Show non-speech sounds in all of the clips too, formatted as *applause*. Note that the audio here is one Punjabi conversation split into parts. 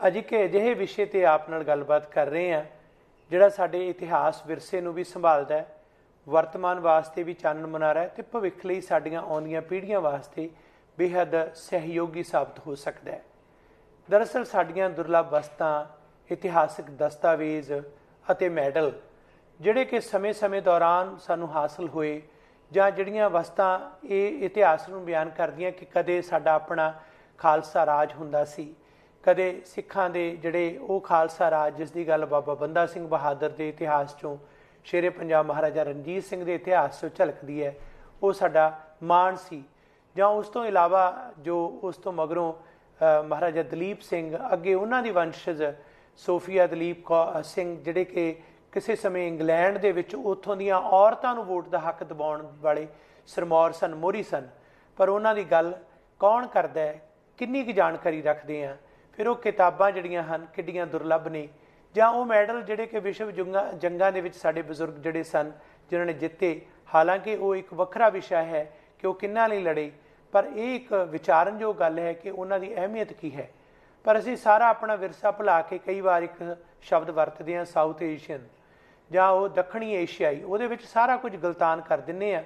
ਅੱਜ ਇੱਕ ਅਜਿਹੇ ਵਿਸ਼ੇ ਤੇ ਆਪ ਨਾਲ ਗੱਲਬਾਤ ਕਰ ਰਹੇ ਹਾਂ, ਜਿਹੜਾ ਸਾਡੇ ਇਤਿਹਾਸ ਵਿਰਸੇ ਨੂੰ ਵੀ ਸੰਭਾਲਦਾ ਹੈ, ਵਰਤਮਾਨ ਵਾਸਤੇ ਵੀ ਚਾਨਣ ਮਨਾਰਾ ਹੈ ਤੇ ਭਵਿੱਖ ਲਈ ਸਾਡੀਆਂ ਆਉਂਦੀਆਂ ਪੀੜ੍ਹੀਆਂ ਵਾਸਤੇ ਬੇहद ਸਹਿਯੋਗੀ ਸਾਬਤ ਹੋ ਸਕਦਾ ਹੈ। ਦਰਅਸਲ ਸਾਡੀਆਂ ਦੁਰਲੱਭ ਵਸਤਾਂ, ਇਤਿਹਾਸਕ ਦਸਤਾਵੇਜ਼ ਅਤੇ ਮੈਡਲ, ਜਿਹੜੇ ਕਿ ਸਮੇਂ-ਸਮੇਂ ਦੌਰਾਨ ਸਾਨੂੰ ਹਾਸਲ ਹੋਏ ਜਾਂ ਜਿਹੜੀਆਂ ਵਸਤਾਂ ਇਹ ਇਤਿਹਾਸ ਨੂੰ ਬਿਆਨ ਕਰਦੀਆਂ ਕਿ ਕਦੇ ਸਾਡਾ ਆਪਣਾ ਖਾਲਸਾ ਰਾਜ ਹੁੰਦਾ ਸੀ ਕਦੇ ਸਿੱਖਾਂ ਦੇ ਜਿਹੜੇ ਉਹ ਖਾਲਸਾ ਰਾਜ, ਜਿਸ ਦੀ ਗੱਲ ਬਾਬਾ ਬੰਦਾ ਸਿੰਘ ਬਹਾਦਰ ਦੇ ਇਤਿਹਾਸ ਚੋਂ ਸ਼ੇਰੇ ਪੰਜਾਬ ਮਹਾਰਾਜਾ ਰਣਜੀਤ ਸਿੰਘ ਦੇ ਇਤਿਹਾਸ ਚੋਂ ਝਲਕਦੀ ਹੈ, ਉਹ ਸਾਡਾ ਮਾਣ ਸੀ। ਜਾਂ ਉਸ ਤੋਂ ਇਲਾਵਾ ਜੋ ਉਸ ਤੋਂ ਮਗਰੋਂ ਮਹਾਰਾਜਾ ਦਲੀਪ ਸਿੰਘ, ਅੱਗੇ ਉਹਨਾਂ ਦੀ ਵੰਸ਼ਜ ਸੋਫੀਆ ਦਲੀਪ ਸਿੰਘ, ਜਿਹੜੇ ਕਿ ਕਿਸੇ ਸਮੇਂ ਇੰਗਲੈਂਡ ਦੇ ਵਿੱਚ ਉੱਥੋਂ ਦੀਆਂ ਔਰਤਾਂ ਨੂੰ ਵੋਟ ਦਾ ਹੱਕ ਦਿਵਾਉਣ ਵਾਲੇ ਸਰਮੌਰ ਸਨ ਮੋਰੀ ਸਨ। ਪਰ ਉਹਨਾਂ ਦੀ ਗੱਲ ਕੌਣ ਕਰਦਾ ਹੈ? ਕਿੰਨੀ ਕੁ ਜਾਣਕਾਰੀ ਰੱਖਦੇ ਆ ਫਿਰ ਉਹ ਕਿਤਾਬਾਂ ਜਿਹੜੀਆਂ ਹਨ, ਕਿੱਡੀਆਂ ਦੁਰਲੱਭ ਨੇ, ਜਾਂ ਉਹ ਮੈਡਲ ਜਿਹੜੇ ਕਿ ਵਿਸ਼ਵ ਜੰਗਾਂ ਦੇ ਵਿੱਚ ਸਾਡੇ ਬਜ਼ੁਰਗ ਜਿਹੜੇ ਸਨ, ਜਿਨ੍ਹਾਂ ਨੇ ਜਿੱਤੇ, ਹਾਲਾਂਕਿ ਉਹ ਇੱਕ ਵੱਖਰਾ ਵਿਸ਼ਾ ਹੈ ਕਿ ਉਹ ਕਿੰਨਾ ਲਈ ਲੜੇ, ਪਰ ਇਹ ਇੱਕ ਵਿਚਾਰਨਯੋਗ ਗੱਲ ਹੈ ਕਿ ਉਹਨਾਂ ਦੀ ਅਹਿਮੀਅਤ ਕੀ ਹੈ। ਪਰ ਅਸੀਂ ਸਾਰਾ ਆਪਣਾ ਵਿਰਸਾ ਭੁਲਾ ਕੇ ਕਈ ਵਾਰ ਇੱਕ ਸ਼ਬਦ ਵਰਤਦੇ ਹਾਂ, ਸਾਊਥ ਏਸ਼ੀਅਨ, ਜਾਂ ਉਹ ਦੱਖਣੀ ਏਸ਼ੀਆਈ, ਉਹਦੇ ਵਿੱਚ ਸਾਰਾ ਕੁਝ ਗਲਤਾਨ ਕਰ ਦਿੰਨੇ ਆ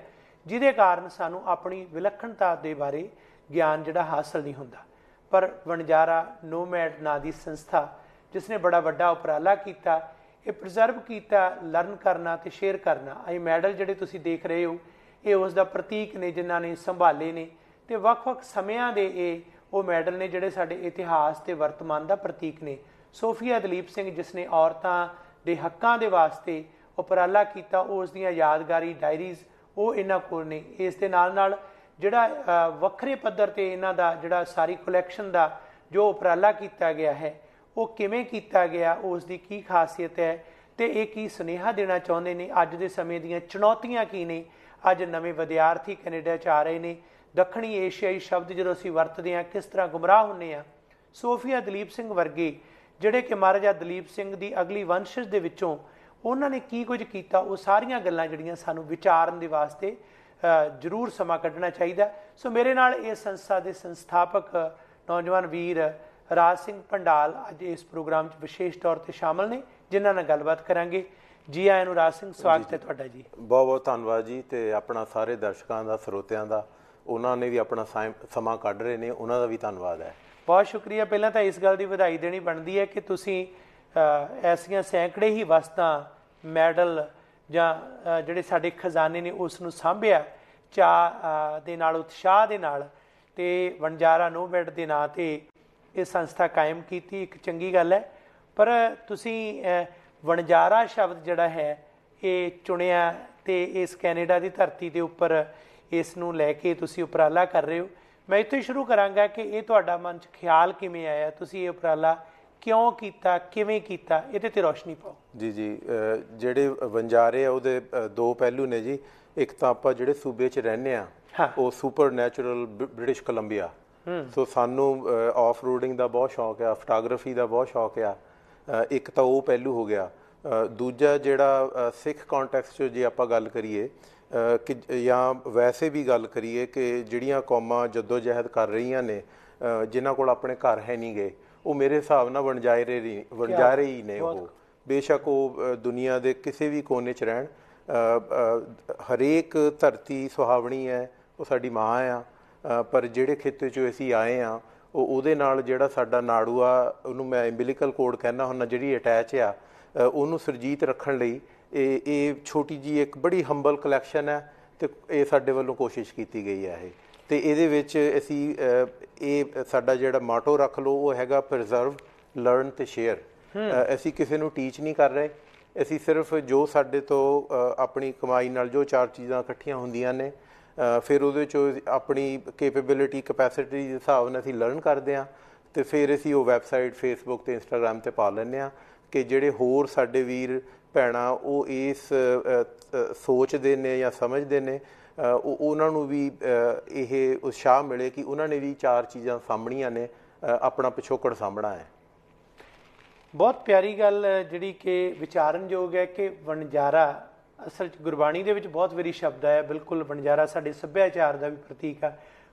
ਜਿਹਦੇ ਕਾਰਨ ਸਾਨੂੰ ਆਪਣੀ ਵਿਲੱਖਣਤਾ ਦੇ ਬਾਰੇ ਗਿਆਨ ਜਿਹੜਾ ਹਾਸਲ ਨਹੀਂ ਹੁੰਦਾ। ਪਰ ਵਣਜਾਰਾ ਨੋਮੈਡ ਨਾਂ ਦੀ ਸੰਸਥਾ ਜਿਸ ਨੇ ਬੜਾ ਵੱਡਾ ਉਪਰਾਲਾ ਕੀਤਾ, ਇਹ ਪ੍ਰੀਜ਼ਰਵ ਕੀਤਾ ਲਰਨ ਕਰਨਾ ਤੇ ਸ਼ੇਅਰ ਕਰਨਾ। ਇਹ ਮੈਡਲ ਜਿਹੜੇ ਤੁਸੀਂ ਦੇਖ ਰਹੇ ਹੋ, ਇਹ ਉਸ ਦਾ ਪ੍ਰਤੀਕ ਨੇ ਜਿਨ੍ਹਾਂ ਨੇ ਸੰਭਾਲੇ ਨੇ ਤੇ ਵੱਖ-ਵੱਖ ਸਮਿਆਂ ਦੇ ਇਹ ਉਹ ਮੈਡਲ ਨੇ ਜਿਹੜੇ ਸਾਡੇ ਇਤਿਹਾਸ ਤੇ ਵਰਤਮਾਨ ਦਾ ਪ੍ਰਤੀਕ ਨੇ। ਸੋਫੀਆ ਦਲੀਪ ਸਿੰਘ ਜਿਸ ਨੇ ਔਰਤਾਂ ਦੇ ਹੱਕਾਂ ਦੇ ਵਾਸਤੇ ਉਪਰਾਲਾ ਕੀਤਾ, ਉਸ ਦੀਆਂ ਯਾਦਗਾਰੀ ਡਾਇਰੀਜ਼ ਉਹ ਇਹਨਾਂ ਕੋਲ ਨੇ। ਇਸ ਦੇ ਨਾਲ ਨਾਲ ਜਿਹੜਾ ਵੱਖਰੇ ਪੱਧਰ ਤੇ ਇਹਨਾਂ ਦਾ ਜਿਹੜਾ ਸਾਰੀ ਕਲੈਕਸ਼ਨ ਦਾ ਜੋ ਉਪਰਾਲਾ ਕੀਤਾ ਗਿਆ ਹੈ, ਉਹ ਕਿਵੇਂ ਕੀਤਾ ਗਿਆ, ਉਸ ਦੀ ਕੀ ਖਾਸੀਅਤ ਹੈ ਤੇ ਇਹ ਕੀ ਸੁਨੇਹਾ ਦੇਣਾ ਚਾਹੁੰਦੇ ਨੇ? ਅੱਜ ਦੇ ਸਮੇਂ ਦੀਆਂ ਚੁਣੌਤੀਆਂ ਕੀ ਨੇ? ਅੱਜ ਨਵੇਂ ਵਿਦਿਆਰਥੀ ਕੈਨੇਡਾ ਚ ਆ ਰਹੇ ਨੇ। ਦੱਖਣੀ ਏਸ਼ੀਆਈ ਸ਼ਬਦ ਜਦੋਂ ਅਸੀਂ ਵਰਤਦੇ ਹਾਂ, ਕਿਸ ਤਰ੍ਹਾਂ ਗੁੰਮਰਾਹ ਹੁੰਨੇ ਆ ਸੋਫੀਆ ਦਲੀਪ ਸਿੰਘ ਵਰਗੇ ਜਿਹੜੇ ਕਿ ਮਹਾਰਾਜਾ ਦਲੀਪ ਸਿੰਘ ਦੀ ਅਗਲੀ ਵੰਸ਼ਜ ਦੇ ਵਿੱਚੋਂ, ਉਹਨਾਂ ਨੇ ਕੀ ਕੁਝ ਕੀਤਾ? ਉਹ ਸਾਰੀਆਂ ਗੱਲਾਂ ਜਿਹੜੀਆਂ ਸਾਨੂੰ ਵਿਚਾਰਨ ਦੇ ਵਾਸਤੇ ਜ਼ਰੂਰ ਸਮਾਂ ਕੱਢਣਾ ਚਾਹੀਦਾ ਸੋ ਮੇਰੇ ਨਾਲ ਇਹ ਸੰਸਥਾ ਦੇ ਸੰਸਥਾਪਕ ਨੌਜਵਾਨ ਵੀਰ ਰਾਜ ਸਿੰਘ ਪੰਡਾਲ ਅੱਜ ਇਸ ਪ੍ਰੋਗਰਾਮ 'ਚ ਵਿਸ਼ੇਸ਼ ਤੌਰ ਤੇ ਸ਼ਾਮਲ ਨੇ ਜਿਨ੍ਹਾਂ ਨਾਲ ਗੱਲਬਾਤ ਕਰਾਂਗੇ। ਜੀ ਆਇਆਂ ਨੂੰ ਰਾਜ ਸਿੰਘ ਸਵਾਗਤ ਹੈ ਤੁਹਾਡਾ ਜੀ। ਬਹੁਤ ਬਹੁਤ ਧੰਨਵਾਦ ਜੀ ਤੇ ਆਪਣਾ ਸਾਰੇ ਦਰਸ਼ਕਾਂ ਦਾ ਸਰੋਤਿਆਂ ਦਾ ਉਹਨਾਂ ਨੇ ਵੀ ਆਪਣਾ ਸਮਾਂ ਕੱਢ ਰਹੇ ਨੇ ਉਹਨਾਂ ਦਾ ਵੀ ਧੰਨਵਾਦ ਹੈ। ਬਹੁਤ ਸ਼ੁਕਰੀਆ। ਪਹਿਲਾਂ ਤਾਂ ਇਸ ਗੱਲ ਦੀ ਵਧਾਈ ਦੇਣੀ ਬਣਦੀ ਹੈ ਕਿ ਤੁਸੀਂ ਐਸੀਆਂ ਸੈਂਕੜੇ ਹੀ ਵਸਤਾਂ ਮੈਡਲ ਜਾਂ ਜਿਹੜੇ ਸਾਡੇ ਖਜ਼ਾਨੇ ਨੇ ਉਸ ਨੂੰ ਸਾਂਭਿਆ, ਚਾ ਦੇ ਨਾਲ, ਉਤਸ਼ਾਹ ਦੇ ਨਾਲ, ਤੇ ਵਣਜਾਰਾ ਨੋਬੈਡ ਦੇ ਨਾਂ ਤੇ ਇਹ ਸੰਸਥਾ ਕਾਇਮ ਕੀਤੀ, ਇੱਕ ਚੰਗੀ ਗੱਲ ਹੈ। ਪਰ ਤੁਸੀਂ ਵਣਜਾਰਾ ਸ਼ਬਦ ਜਿਹੜਾ ਹੈ, ਇਹ ਚੁਣਿਆ ਤੇ ਇਸ ਕੈਨੇਡਾ ਦੀ ਧਰਤੀ ਦੇ ਉੱਪਰ ਇਸ ਨੂੰ ਲੈ ਕੇ ਤੁਸੀਂ ਉਪਰਾਲਾ ਕਰ ਰਹੇ ਹੋ। ਮੈਂ ਇੱਥੇ ਸ਼ੁਰੂ ਕਰਾਂਗਾ ਕਿ ਇਹ ਤੁਹਾਡਾ ਮਨ 'ਚ ਖਿਆਲ ਕਿਵੇਂ ਆਇਆ? ਤੁਸੀਂ ਇਹ ਉਪਰਾਲਾ ਕਿਉਂ ਕੀਤਾ ਕਿਵੇਂ ਕੀਤਾ ਇਹਦੇ ਤੇ ਰੋਸ਼ਨੀ ਪਾਓ। ਜੀ ਜੀ ਜਿਹੜੇ ਵੰਜਾਰੇ ਆ ਉਹਦੇ ਦੋ ਪਹਿਲੂ ਨੇ ਜੀ। ਇੱਕ ਤਾਂ ਆਪਾਂ ਜਿਹੜੇ ਸੂਬੇ 'ਚ ਰਹਿੰਦੇ ਆ ਉਹ supernatural British Columbia so ਸਾਨੂੰ ਆਫ ਰੋਡਿੰਗ ਦਾ ਬਹੁਤ ਸ਼ੌਕ ਆ ਫੋਟੋਗ੍ਰਾਫੀ ਦਾ ਬਹੁਤ ਸ਼ੌਕ ਆ। ਇੱਕ ਤਾਂ ਉਹ ਪਹਿਲੂ ਹੋ ਗਿਆ। ਦੂਜਾ ਜਿਹੜਾ ਸਿੱਖ ਕੰਟੈਕਸਟ 'ਚ ਜੇ ਆਪਾਂ ਗੱਲ ਕਰੀਏ ਕਿ ਜਾਂ ਵੈਸੇ ਵੀ ਗੱਲ ਕਰੀਏ ਕਿ ਜਿਹੜੀਆਂ ਕੌਮਾਂ ਜਦੋਂ ਜਹਿਦ ਕਰ ਰਹੀਆਂ ਨੇ ਜਿਨ੍ਹਾਂ ਕੋਲ ਆਪਣੇ ਘਰ ਹੈ ਨਹੀਂ ਗਏ ਉਹ ਮੇਰੇ ਹਿਸਾਬ ਨਾਲ ਵਣਜਾਇਰੇ ਹੀ ਵਣਜਾਇਰੇ ਹੀ ਨੇ ਉਹ। ਬੇਸ਼ੱਕ ਉਹ ਦੁਨੀਆ ਦੇ ਕਿਸੇ ਵੀ ਕੋਨੇ 'ਚ ਰਹਿਣ। ਹਰੇਕ ਧਰਤੀ ਸੁਹਾਵਣੀ ਹੈ ਉਹ ਸਾਡੀ ਮਾਂ ਆ। ਪਰ ਜਿਹੜੇ ਖੇਤੇ 'ਚੋਂ ਅਸੀਂ ਆਏ ਆ ਉਹ ਉਹਦੇ ਨਾਲ ਜਿਹੜਾ ਸਾਡਾ ਨਾੜੂ ਆ ਉਹਨੂੰ ਮੈਂ ਐਮਬਿਲਿਕਲ ਕੋਡ ਕਹਿੰਦਾ ਹੁੰਦਾ ਜਿਹੜੀ ਅਟੈਚ ਆ ਉਹਨੂੰ ਸਰਜੀਤ ਰੱਖਣ ਲਈ ਇਹ ਇਹ ਛੋਟੀ ਜੀ ਇੱਕ ਬੜੀ ਹੰਬਲ ਕਲੈਕਸ਼ਨ ਹੈ ਤੇ ਇਹ ਸਾਡੇ ਵੱਲੋਂ ਕੋਸ਼ਿਸ਼ ਕੀਤੀ ਗਈ ਹੈ ਇਹ। ਤੇ ਇਹਦੇ ਵਿੱਚ ਅਸੀਂ ਇਹ ਸਾਡਾ ਜਿਹੜਾ ਮਾਟੋ ਰੱਖ ਲਓ ਉਹ ਹੈਗਾ ਪ੍ਰੀਜ਼ਰਵ ਲਰਨ ਤੇ ਸ਼ੇਅਰ ਅਸੀਂ ਕਿਸੇ ਨੂੰ ਟੀਚ ਨਹੀਂ ਕਰ ਰਹੇ। ਅਸੀਂ ਸਿਰਫ ਜੋ ਸਾਡੇ ਤੋਂ ਆਪਣੀ ਕਮਾਈ ਨਾਲ ਜੋ ਚਾਰ ਚੀਜ਼ਾਂ ਇਕੱਠੀਆਂ ਹੁੰਦੀਆਂ ਨੇ ਫਿਰ ਉਹਦੇ ਚੋਂ ਆਪਣੀ ਕੈਪੇਬਿਲਿਟੀ ਕੈਪੈਸਿਟੀ ਦੇ ਹਿਸਾਬ ਨਾਲ ਅਸੀਂ ਲਰਨ ਕਰਦੇ ਆ ਤੇ ਫਿਰ ਅਸੀਂ ਉਹ ਵੈਬਸਾਈਟ ਫੇਸਬੁੱਕ ਤੇ ਇੰਸਟਾਗ੍ਰam ਤੇ ਪਾ ਲੈਂਦੇ ਆ ਕਿ ਜਿਹੜੇ ਹੋਰ ਸਾਡੇ ਵੀਰ ਭੈਣਾ ਉਹ ਇਸ ਸੋਚਦੇ ਨੇ ਜਾਂ ਸਮਝਦੇ ਨੇ ਉਹਨਾਂ ਨੂੰ ਵੀ ਇਹ ਉਤਸ਼ਾਹ ਮਿਲੇ ਕਿ ਉਹਨਾਂ ਨੇ ਵੀ ਚਾਰ ਚੀਜ਼ਾਂ ਸਾਹਮਣੀਆਂ ਨੇ ਆਪਣਾ ਪਿਛੋਕੜ ਸਾਹਮਣਾ ਹੈ। ਬਹੁਤ ਪਿਆਰੀ ਗੱਲ ਜਿਹੜੀ ਕਿ ਵਿਚਾਰਨਯੋਗ ਹੈ ਕਿ ਵਣਜਾਰਾ ਅਸਲ ਚ ਗੁਰਬਾਣੀ ਦੇ ਵਿੱਚ ਬਹੁਤ ਵਾਰੀ ਸ਼ਬਦ ਆਇਆ, ਬਿਲਕੁਲ ਵਣਜਾਰਾ ਸਾਡੇ ਸੱਭਿਆਚਾਰ ਦਾ ਵੀ ਪ੍ਰਤੀਕ ਆ।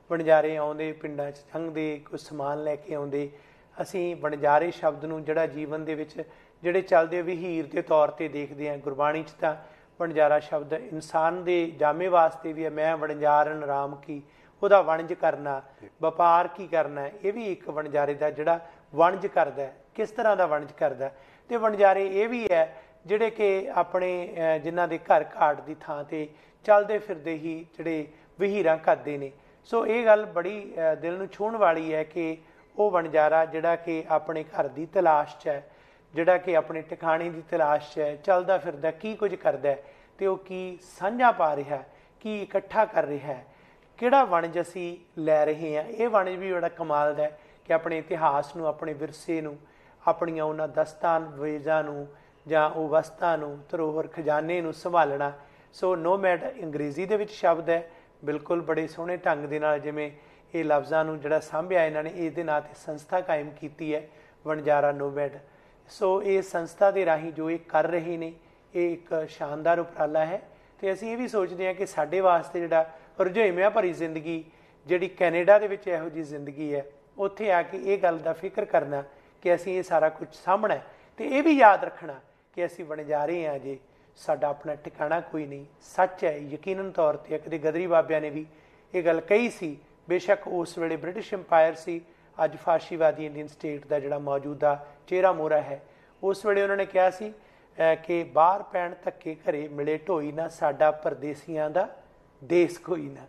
ਵਣਜਾਰੇ ਆਉਂਦੇ, ਪਿੰਡਾਂ 'ਚ ਲੰਘਦੇ ਕੋਈ ਸਮਾਨ ਲੈ ਕੇ ਆਉਂਦੇ। ਅਸੀਂ ਵਣਜਾਰੇ ਸ਼ਬਦ ਨੂੰ ਜਿਹੜਾ ਜੀਵਨ ਦੇ ਵਿੱਚ, ਜਿਹੜੇ ਚੱਲਦੇ ਵਹੀਰ ਦੇ ਤੌਰ ਤੇ ਦੇਖਦੇ ਆਂ ਗੁਰਬਾਣੀ 'ਚ ਤਾਂ ਵਣਜਾਰਾ ਸ਼ਬਦ ਇਨਸਾਨ ਦੇ ਜਾਮੇ ਵਾਸਤੇ ਵੀ ਹੈ। ਮੈਂ ਵਣਜਾਰਨ ਰਾਮ ਕੀ, ਉਹਦਾ ਵਣਜ ਕਰਨਾ, ਵਪਾਰ ਕੀ ਕਰਨਾ, ਇਹ ਵੀ ਇੱਕ ਵਣਜਾਰੇ ਦਾ ਜਿਹੜਾ ਵਣਜ ਕਰਦਾ ਕਿਸ ਤਰ੍ਹਾਂ ਦਾ ਵਣਜ ਕਰਦਾ ਤੇ ਵਣਜਾਰੇ ਇਹ ਵੀ ਹੈ, ਜਿਹੜੇ ਕਿ ਆਪਣੇ ਜਿਨ੍ਹਾਂ ਦੇ ਘਰ ਘਾਟ ਦੀ ਥਾਂ ਤੇ ਚੱਲਦੇ ਫਿਰਦੇ ਹੀ ਜਿਹੜੇ ਵਹੀਰਾਂ ਕਰਦੇ ਨੇ। ਸੋ ਇਹ ਗੱਲ ਬੜੀ ਦਿਲ ਨੂੰ ਛੂਹਣ ਵਾਲੀ ਹੈ ਕਿ ਉਹ ਵਣਜਾਰਾ ਜਿਹੜਾ ਕਿ ਆਪਣੇ ਘਰ ਦੀ ਤਲਾਸ਼ 'ਚ ਹੈ। ਜਿਹੜਾ ਕਿ ਆਪਣੇ ਟਿਕਾਣੇ ਦੀ ਤਲਾਸ਼ 'ਚ ਹੈ, ਚੱਲਦਾ ਫਿਰਦਾ, ਕੀ ਕੁਝ ਕਰਦਾ ਤੇ ਉਹ ਕੀ ਸਾਂਝਾ ਪਾ ਰਿਹਾ ਕੀ ਇਕੱਠਾ ਕਰ ਰਿਹਾ ਹੈ, ਕਿਹੜਾ ਵਣਜ ਅਸੀਂ ਲੈ ਰਹੇ ਹਾਂ। ਇਹ ਵਣਜ ਵੀ ਬੜਾ ਕਮਾਲ ਦਾ ਹੈ ਕਿ ਆਪਣੇ ਇਤਿਹਾਸ ਨੂੰ, ਆਪਣੇ ਵਿਰਸੇ ਨੂੰ, ਆਪਣੀਆਂ ਉਹਨਾਂ ਦਸਤਾਨ ਵੇਜ਼ਾਂ ਨੂੰ ਜਾਂ ਉਹ ਵਸਤਾਂ ਨੂੰ, ਧਰੋਹਰ ਖਜ਼ਾਨੇ ਨੂੰ ਸੰਭਾਲਣਾ। ਸੋ ਨੋਮੈਡ ਅੰਗਰੇਜ਼ੀ ਦੇ ਵਿੱਚ ਸ਼ਬਦ ਹੈ, ਬਿਲਕੁਲ ਬੜੇ ਸੋਹਣੇ ਢੰਗ ਦੇ ਨਾਲ ਜਿਵੇਂ ਇਹ ਲਫ਼ਜ਼ਾਂ ਨੂੰ ਜਿਹੜਾ ਸਾਂਭਿਆ ਇਹਨਾਂ ਨੇ ਇਸ ਦੇ ਨਾਂ ਤੇ ਸੰਸਥਾ ਕਾਇਮ ਕੀਤੀ ਹੈ, ਵਣਜਾਰਾ ਨੋਮੈਡ ਸੋ ਇਹ ਸੰਸਥਾ ਦੇ ਰਾਹੀਂ ਜੋ ਇਹ ਕਰ ਰਹੇ ਨੇ, ਇਹ ਇੱਕ ਸ਼ਾਨਦਾਰ ਉਪਰਾਲਾ ਹੈ ਤੇ ਅਸੀਂ ਇਹ ਵੀ ਸੋਚਦੇ ਹਾਂ ਕਿ ਸਾਡੇ ਵਾਸਤੇ ਜਿਹੜਾ ਰੁਝੇਵਿਆਂ ਭਰੀ ਜ਼ਿੰਦਗੀ, ਜਿਹੜੀ ਕੈਨੇਡਾ ਦੇ ਵਿੱਚ ਇਹੋ ਜੀ ਜ਼ਿੰਦਗੀ ਹੈ, ਉੱਥੇ ਆ ਕੇ ਇਹ ਗੱਲ ਦਾ ਫਿਕਰ ਕਰਨਾ ਕਿ ਅਸੀਂ ਇਹ ਸਾਰਾ ਕੁਝ ਸਾਹਮਣਾ ਤੇ ਇਹ ਵੀ ਯਾਦ ਰੱਖਣਾ ਕਿ ਅਸੀਂ ਬਣ ਜਾ ਰਹੇ ਹਾਂ ਜੇ। ਸਾਡਾ ਆਪਣਾ ਟਿਕਾਣਾ ਕੋਈ ਨਹੀਂ, ਸੱਚ ਹੈ, ਯਕੀਨਨ ਤੌਰ ਤੇ ਕਦੇ ਗਦਰੀ ਬਾਬਿਆਂ ਨੇ ਵੀ ਇਹ ਗੱਲ ਕਹੀ ਸੀ, ਬੇਸ਼ੱਕ ਉਸ ਵੇਲੇ ਬ੍ਰਿਟਿਸ਼ ਐਮਪਾਇਰ ਸੀ ਅੱਜ ਫਾਸ਼ੀਵਾਦੀ ਇੰਡੀਅਨ ਸਟੇਟ ਦਾ ਜਿਹੜਾ ਮੌਜੂਦਾ ਚਿਹਰਾ ਮੋਹਰਾ ਹੈ, ਉਸ ਵੇਲੇ ਉਹਨਾਂ ਨੇ ਕਿਹਾ ਸੀ ਕਿ ਬਾਹਰ ਪੈਣ ਧੱਕੇ ਘਰੇ ਮਿਲੇ ਢੋਈ ਨਾ, ਸਾਡਾ ਪਰਦੇਸੀਆਂ ਦਾ ਦੇਸ਼ ਕੋਈ ਨਾ।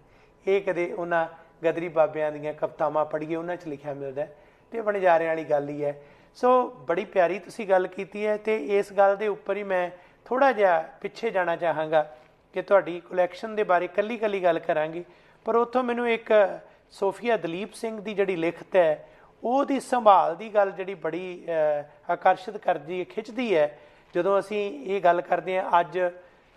ਇਹ ਕਦੇ ਉਹਨਾਂ ਗਦਰੀ ਬਾਬਿਆਂ ਦੀਆਂ ਕਵਤਾਵਾਂ ਪੜ੍ਹੀਏ, ਉਹਨਾਂ 'ਚ ਲਿਖਿਆ ਮਿਲਦਾ ਤੇ ਵਣਜਾਰਿਆਂ ਵਾਲੀ ਗੱਲ ਹੀ ਹੈ। ਸੋ ਬੜੀ ਪਿਆਰੀ ਤੁਸੀਂ ਗੱਲ ਕੀਤੀ ਹੈ ਤੇ ਇਸ ਗੱਲ ਦੇ ਉੱਪਰ ਹੀ ਮੈਂ ਥੋੜਾ ਜਿਹਾ ਪਿੱਛੇ ਜਾਣਾ ਚਾਹਾਂਗਾ ਕਿ ਤੁਹਾਡੀ ਕਲੈਕਸ਼ਨ ਦੇ ਬਾਰੇ ਕੱਲੀ-ਕੱਲੀ ਗੱਲ ਕਰਾਂਗੇ। ਪਰ ਉੱਥੋਂ ਮੈਨੂੰ ਇੱਕ ਸੋਫੀਆ ਦਲੀਪ ਸਿੰਘ ਦੀ ਜਿਹੜੀ ਲਿਖਤ ਹੈ, ਉਹਦੀ ਸੰਭਾਲ ਦੀ ਗੱਲ ਜਿਹੜੀ ਬੜੀ ਆਕਰਸ਼ਿਤ ਕਰਦੀ ਹੈ, ਖਿੱਚਦੀ ਹੈ। ਜਦੋਂ ਅਸੀਂ ਇਹ ਗੱਲ ਕਰਦੇ ਹਾਂ, ਅੱਜ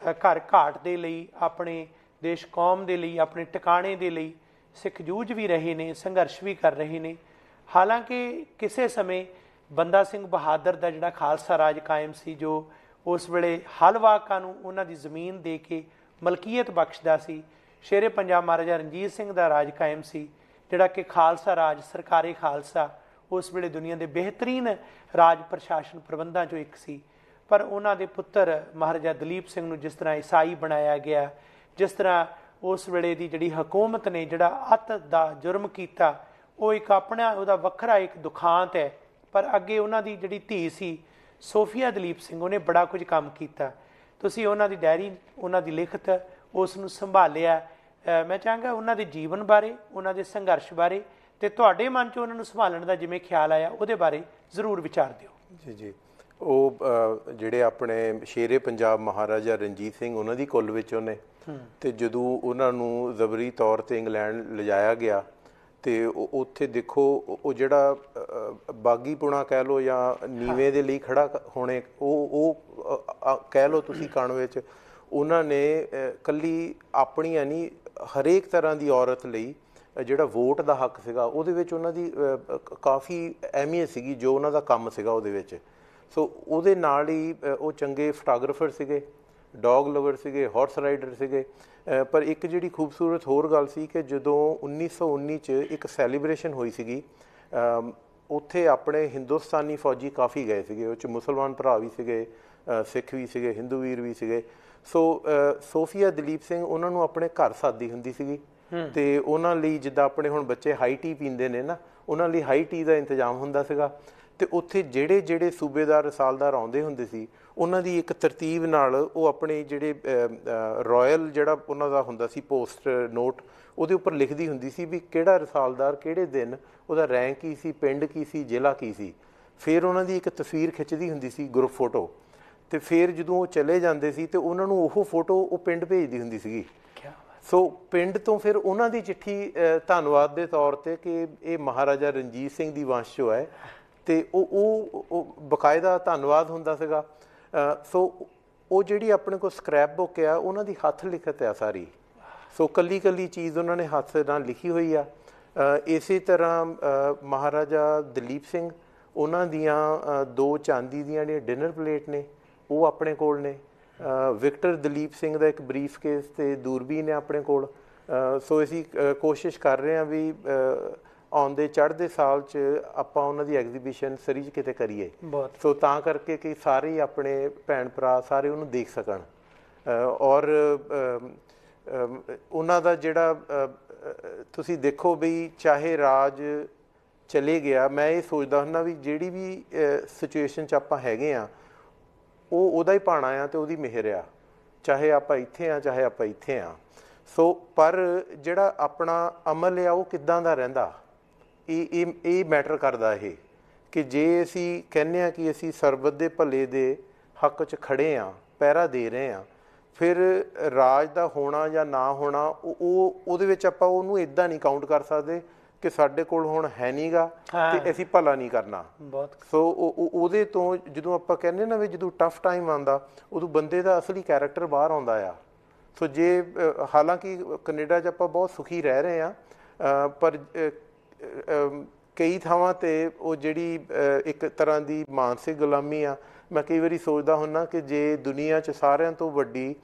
ਘਰ ਘਾਟ ਦੇ ਲਈ, ਆਪਣੇ ਦੇਸ਼ ਕੌਮ ਦੇ ਲਈ, ਆਪਣੇ ਟਿਕਾਣੇ ਦੇ ਲਈ ਸਿੱਖ ਜੂਝ ਵੀ ਰਹੇ ਨੇ, ਸੰਘਰਸ਼ ਵੀ ਕਰ ਰਹੇ ਨੇ। ਹਾਲਾਂਕਿ ਕਿਸੇ ਸਮੇਂ ਬੰਦਾ ਸਿੰਘ ਬਹਾਦਰ ਦਾ ਜਿਹੜਾ ਖਾਲਸਾ ਰਾਜ ਕਾਇਮ ਸੀ, ਜੋ ਉਸ ਵੇਲੇ ਹਲਵਾਕਾਂ ਨੂੰ ਉਹਨਾਂ ਦੀ ਜ਼ਮੀਨ ਦੇ ਕੇ ਮਲਕੀਅਤ ਬਖਸ਼ਦਾ ਸੀ ਸ਼ੇਰੇ ਪੰਜਾਬ ਮਹਾਰਾਜਾ ਰਣਜੀਤ ਸਿੰਘ ਦਾ ਰਾਜ ਕਾਇਮ ਸੀ, ਜਿਹੜਾ ਕਿ ਖਾਲਸਾ ਰਾਜ, ਸਰਕਾਰੀ ਖਾਲਸਾ, ਉਸ ਵੇਲੇ ਦੁਨੀਆ ਦੇ ਬਿਹਤਰੀਨ ਰਾਜ ਪ੍ਰਸ਼ਾਸਨ ਪ੍ਰਬੰਧਾਂ ਚੋਂ ਇੱਕ ਸੀ। ਪਰ ਉਹਨਾਂ ਦੇ ਪੁੱਤਰ ਮਹਾਰਾਜਾ ਦਲੀਪ ਸਿੰਘ ਨੂੰ ਜਿਸ ਤਰ੍ਹਾਂ ਈਸਾਈ ਬਣਾਇਆ ਗਿਆ, ਜਿਸ ਤਰ੍ਹਾਂ ਉਸ ਵੇਲੇ ਦੀ ਜਿਹੜੀ ਹਕੂਮਤ ਨੇ, ਜਿਹੜਾ ਅਤ ਦਾ ਜੁਰਮ ਕੀਤਾ, ਉਹ ਇੱਕ ਆਪਣਾ, ਉਹਦਾ ਵੱਖਰਾ ਇੱਕ ਦੁਖਾਂਤ ਹੈ। ਪਰ ਅੱਗੇ ਉਹਨਾਂ ਦੀ ਜਿਹੜੀ ਧੀ ਸੀ, ਸੋਫੀਆ ਦਲੀਪ ਸਿੰਘ, ਉਹਨੇ ਬੜਾ ਕੁਝ ਕੰਮ ਕੀਤਾ। ਤੁਸੀਂ ਉਹਨਾਂ ਦੀ ਡਾਇਰੀ, ਉਹਨਾਂ ਦੀ ਲਿਖਤ, ਉਸ ਨੂੰ ਸੰਭਾਲਿਆ ਮੈਂ ਚਾਹਾਂਗਾ ਉਹਨਾਂ ਦੇ ਜੀਵਨ ਬਾਰੇ ਉਹਨਾਂ ਦੇ ਸੰਘਰਸ਼ ਬਾਰੇ ਤੇ ਤੁਹਾਡੇ ਮਨ 'ਚ ਉਹਨਾਂ ਨੂੰ ਸੰਭਾਲਣ ਦਾ ਜਿਵੇਂ ਖਿਆਲ ਆਇਆ ਉਹਦੇ ਬਾਰੇ ਜ਼ਰੂਰ ਵਿਚਾਰ ਦਿਓ। ਜੀ ਜੀ। ਉਹ ਜਿਹੜੇ ਆਪਣੇ ਸ਼ੇਰੇ ਪੰਜਾਬ ਮਹਾਰਾਜਾ ਰਣਜੀਤ ਸਿੰਘ ਉਹਨਾਂ ਦੀ ਕੁੱਲ ਵਿੱਚ ਉਹਨੇ। ਤੇ ਜਦੋਂ ਉਹਨਾਂ ਨੂੰ ਜ਼ਬਰੀ ਤੌਰ ਤੇ ਇੰਗਲੈਂਡ ਲਿਜਾਇਆ ਗਿਆ ਤੇ ਉੱਥੇ ਦੇਖੋ ਉਹ ਜਿਹੜਾ ਬਾਗੀਪੁਣਾ ਕਹਿ ਲੋ ਜਾਂ ਨੀਵੇਂ ਦੇ ਲਈ ਖੜਾ ਹੋਣੇ ਉਹ ਉਹ ਕਹਿ ਲੋ ਤੁਸੀਂ ਕਣ ਵਿੱਚ ਉਹਨਾਂ ਨੇ ਕੱਲੀ ਆਪਣੀਆਂ ਨਹੀਂ ਹਰੇਕ ਤਰ੍ਹਾਂ ਦੀ ਔਰਤ ਲਈ ਜਿਹੜਾ ਵੋਟ ਦਾ ਹੱਕ ਸੀਗਾ, ਉਹਦੇ ਵਿੱਚ ਉਹਨਾਂ ਦੀ ਕਾਫੀ ਅਹਿਮੀਅਤ ਸੀਗੀ, ਜੋ ਉਹਨਾਂ ਦਾ ਕੰਮ ਸੀਗਾ ਉਹਦੇ ਵਿੱਚ। ਸੋ ਉਹਦੇ ਨਾਲ ਹੀ ਉਹ ਚੰਗੇ ਫੋਟੋਗ੍ਰਾਫਰ ਸੀਗੇ, ਡੌਗ ਲਵਰ ਸੀਗੇ, ਹਾਰਸ ਰਾਈਡਰ ਸੀਗੇ। ਪਰ ਇੱਕ ਜਿਹੜੀ ਖੂਬਸੂਰਤ ਹੋਰ ਗੱਲ ਸੀ ਕਿ ਜਦੋਂ 1919 ਚ ਇੱਕ ਸੈਲੀਬ੍ਰੇਸ਼ਨ ਹੋਈ ਸੀਗੀ ਉੱਥੇ ਆਪਣੇ ਹਿੰਦੁਸਤਾਨੀ ਫੌਜੀ ਕਾਫੀ ਗਏ ਸੀਗੇ ਉਹ ਚ ਮੁਸਲਮਾਨ ਭਰਾ ਵੀ ਸੀਗੇ ਸਿੱਖ ਵੀ ਸੀਗੇ ਹਿੰਦੂ ਵੀਰ ਵੀ ਸੀਗੇ। ਸੋ ਸੋਫੀਆ ਦਲੀਪ ਸਿੰਘ ਉਹਨਾਂ ਨੂੰ ਆਪਣੇ ਘਰ ਸਾਦੀ ਹੁੰਦੀ ਸੀਗੀ। ਤੇ ਉਹਨਾਂ ਲਈ ਜਿੱਦਾਂ ਆਪਣੇ ਹੁਣ ਬੱਚੇ ਹਾਈ ਟੀ ਪੀਂਦੇ ਨੇ ਨਾ ਉਹਨਾਂ ਲਈ ਹਾਈ ਟੀ ਦਾ ਇੰਤਜ਼ਾਮ ਹੁੰਦਾ ਸੀਗਾ। ਤੇ ਉੱਥੇ ਜਿਹੜੇ ਜਿਹੜੇ ਸੂਬੇਦਾਰ ਰਸਾਲਦਾਰ ਆਉਂਦੇ ਹੁੰਦੇ ਸੀ ਉਹਨਾਂ ਦੀ ਇੱਕ ਤਰਤੀਬ ਨਾਲ ਉਹ ਆਪਣੇ ਜਿਹੜੇ ਰਾਇਲ ਜਿਹੜਾ ਉਹਨਾਂ ਦਾ ਹੁੰਦਾ ਸੀ ਪੋਸਟ ਨੋਟ ਉਹਦੇ ਉੱਪਰ ਲਿਖਦੀ ਹੁੰਦੀ ਸੀ ਵੀ ਕਿਹੜਾ ਰਸਾਲਦਾਰ ਕਿਹੜੇ ਦਿਨ ਉਹਦਾ ਰੈਂਕ ਕੀ ਸੀ ਪਿੰਡ ਕੀ ਸੀ ਜ਼ਿਲ੍ਹਾ ਕੀ ਸੀ। ਫਿਰ ਉਹਨਾਂ ਦੀ ਇੱਕ ਤਸਵੀਰ ਖਿੱਚਦੀ ਹੁੰਦੀ ਸੀ ਗਰੁੱਪ ਫੋਟੋ ਤੇ ਫਿਰ ਜਦੋਂ ਉਹ ਚਲੇ ਜਾਂਦੇ ਸੀ ਤੇ ਉਹਨਾਂ ਨੂੰ ਉਹ ਫੋਟੋ ਉਹ ਪਿੰਡ ਭੇਜਦੀ ਹੁੰਦੀ ਸੀਗੀ। ਸੋ ਪਿੰਡ ਤੋਂ ਫਿਰ ਉਹਨਾਂ ਦੀ ਚਿੱਠੀ ਧੰਨਵਾਦ ਦੇ ਤੌਰ ਤੇ ਕਿ ਇਹ ਮਹਾਰਾਜਾ ਰਣਜੀਤ ਸਿੰਘ ਦੀ ਵੰਸ਼ ਜੋ ਹੈ ਤੇ ਉਹ ਉਹ ਬਕਾਇਦਾ ਧੰਨਵਾਦ ਹੁੰਦਾ ਸੀਗਾ। ਸੋ ਉਹ ਜਿਹੜੀ ਆਪਣੇ ਕੋਲ ਸਕ੍ਰੈਪ ਬੁੱਕ ਆ, ਉਹਨਾਂ ਦੀ ਹੱਥ ਲਿਖਤ ਆ ਸਾਰੀ। ਸੋ ਕੱਲੀ ਕੱਲੀ ਚੀਜ਼ ਉਹਨਾਂ ਨੇ ਹੱਥ ਨਾਲ ਲਿਖੀ ਹੋਈ ਆ। ਇਸੇ ਤਰ੍ਹਾਂ ਮਹਾਰਾਜਾ ਦਲੀਪ ਸਿੰਘ, ਉਹਨਾਂ ਦੀਆਂ ਦੋ ਚਾਂਦੀ ਦੀਆਂ ਜਿਹੜੀਆਂ ਡਿਨਰ ਪਲੇਟ ਨੇ, ਉਹ ਆਪਣੇ ਕੋਲ ਨੇ। ਵਿਕਟਰ ਦਲੀਪ ਸਿੰਘ ਦਾ ਇੱਕ ਬਰੀਫ ਕੇਸ ਤੇ ਦੂਰਬੀਨ ਹੈ ਆਪਣੇ ਕੋਲ। ਸੋ ਅਸੀਂ ਕੋਸ਼ਿਸ਼ ਕਰ ਰਹੇ ਹਾਂ ਵੀ ਆਉਂਦੇ ਚੜ੍ਹਦੇ ਸਾਲ 'ਚ ਆਪਾਂ ਉਹਨਾਂ ਦੀ ਐਗਜ਼ੀਬਿਸ਼ਨ ਸਰੀ 'ਚ ਕਿਤੇ ਕਰੀਏ। ਸੋ ਤਾਂ ਕਰਕੇ ਕਿ ਸਾਰੇ ਆਪਣੇ ਭੈਣ ਭਰਾ ਸਾਰੇ ਉਹਨੂੰ ਦੇਖ ਸਕਣ। ਔਰ ਉਹਨਾਂ ਦਾ ਜਿਹੜਾ ਤੁਸੀਂ ਦੇਖੋ ਵੀ ਚਾਹੇ ਰਾਜ ਚਲੇ ਗਿਆ ਮੈਂ ਇਹ ਸੋਚਦਾ ਹੁੰਦਾ ਵੀ ਜਿਹੜੀ ਵੀ ਸਿਚੁਏਸ਼ਨ 'ਚ ਆਪਾਂ ਹੈਗੇ ਆ ਉਹ ਉਹਦਾ ਹੀ ਪਾਣਾ ਆ ਤੇ ਉਹਦੀ ਮਿਹਰ ਆ। ਚਾਹੇ ਆਪਾਂ ਇੱਥੇ ਆ ਚਾਹੇ ਆਪਾਂ ਇੱਥੇ ਆ। ਸੋ ਪਰ ਜਿਹੜਾ ਆਪਣਾ ਅਮਲ ਆ ਉਹ ਕਿੱਦਾਂ ਦਾ ਰਹਿੰਦਾ? ਇਹ ਇਹ ਇਹ ਮੈਟਰ ਕਰਦਾ ਇਹ ਕਿ ਜੇ ਅਸੀਂ ਕਹਿੰਨੇ ਆ ਕਿ ਅਸੀਂ ਸਰਬਤ ਦੇ ਭਲੇ ਦੇ ਹੱਕ 'ਚ ਖੜੇ ਆ ਪਹਿਰਾ ਦੇ ਰਹੇ ਆ ਫਿਰ ਰਾਜ ਦਾ ਹੋਣਾ ਜਾਂ ਨਾ ਹੋਣਾ ਉਹ ਉਹ- ਉਹਦੇ ਵਿੱਚ ਆਪਾਂ ਉਹਨੂੰ ਇਦਾਂ ਨਹੀਂ ਕਾਊਂਟ ਕਰ ਸਕਦੇ ਕਿ ਸਾਡੇ ਕੋਲ ਹੁਣ ਹੈ ਨਹੀਂਗਾ ਤੇ ਅਸੀਂ ਭਲਾ ਨਹੀਂ ਕਰਨਾ। ਬਹੁਤ ਸੋ ਉਹ- ਉਹ- ਉਹਦੇ ਤੋਂ ਜਦੋਂ ਆਪਾਂ ਕਹਿੰਦੇ ਨਾ ਵੀ ਜਦੋਂ ਟਫ ਟਾਈਮ ਆਂਦਾ ਉਦੋਂ ਬੰਦੇ ਦਾ ਅਸਲੀ ਕੈਰੈਕਟਰ ਬਾਹਰ ਆਉਂਦਾ ਆ। ਸੋ ਜੇ ਹਾਲਾਂਕਿ ਕੈਨੇਡਾ 'ਚ ਆਪਾਂ ਬਹੁਤ ਸੁਖੀ ਰਹਿ ਰਹੇ ਆ ਪਰ ਕਈ ਥਾਵਾਂ ਤੇ ਉਹ ਜਿਹੜੀ ਇੱਕ ਤਰ੍ਹਾਂ ਦੀ ਮਾਨਸਿਕ ਗੁਲਾਮੀ ਆ। ਮੈਂ ਕਈ ਵਾਰੀ ਸੋਚਦਾ ਹੁੰਨਾ ਕਿ ਜੇ ਦੁਨੀਆ 'ਚ ਸਾਰਿਆਂ ਤੋਂ ਵੱਡੀ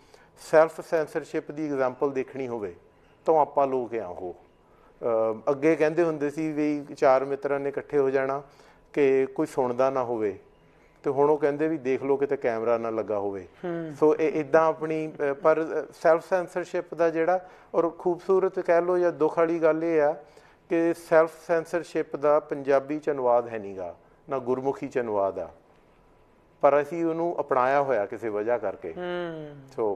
ਸੈਲਫ ਸੈਂਸਰਸ਼ਿਪ ਦੀ ਐਗਜ਼ਾਮਪਲ ਦੇਖਣੀ ਹੋਵੇ ਤਾਂ ਆਪਾਂ ਲੋਕ ਆ ਉਹ। ਅੱਗੇ ਕਹਿੰਦੇ ਹੁੰਦੇ ਸੀ ਵੀ ਚਾਰ ਮਿੱਤਰਾਂ ਨੇ ਇਕੱਠੇ ਹੋ ਜਾਣਾ ਕਿ ਕੋਈ ਸੁਣਦਾ ਨਾ ਹੋਵੇ। ਤੇ ਹੁਣ ਉਹ ਕਹਿੰਦੇ ਵੀ ਦੇਖ ਲਓ ਕਿਤੇ ਕੈਮਰਾ ਨਾ ਲੱਗਾ ਹੋਵੇ। ਸੋ ਇਹ ਇਦਾਂ ਆਪਣੀ ਪਰ ਸੈਲਫ ਸੈਂਸਰਸ਼ਿਪ ਦਾ ਜਿਹੜਾ ਔਰ ਖੂਬਸੂਰਤ ਕਹਿ ਲਓ ਜਾਂ ਦੁੱਖ ਵਾਲੀ ਗੱਲ ਇਹ ਆ ਕਿ ਸੈਲਫ ਸੈਂਸਰਸ਼ਿਪ ਦਾ ਪੰਜਾਬੀ ਚ ਅਨੁਵਾਦ ਹੈ ਨਹੀਂਗਾ ਨਾ ਗੁਰਮੁਖੀ ਚ ਅਨੁਵਾਦ ਆ। ਪਰ ਅਸੀਂ ਉਹਨੂੰ ਅਪਣਾਇਆ ਹੋਇਆ ਕਿਸੇ ਵਜ੍ਹਾ ਕਰਕੇ। ਹੂੰ। ਸੋ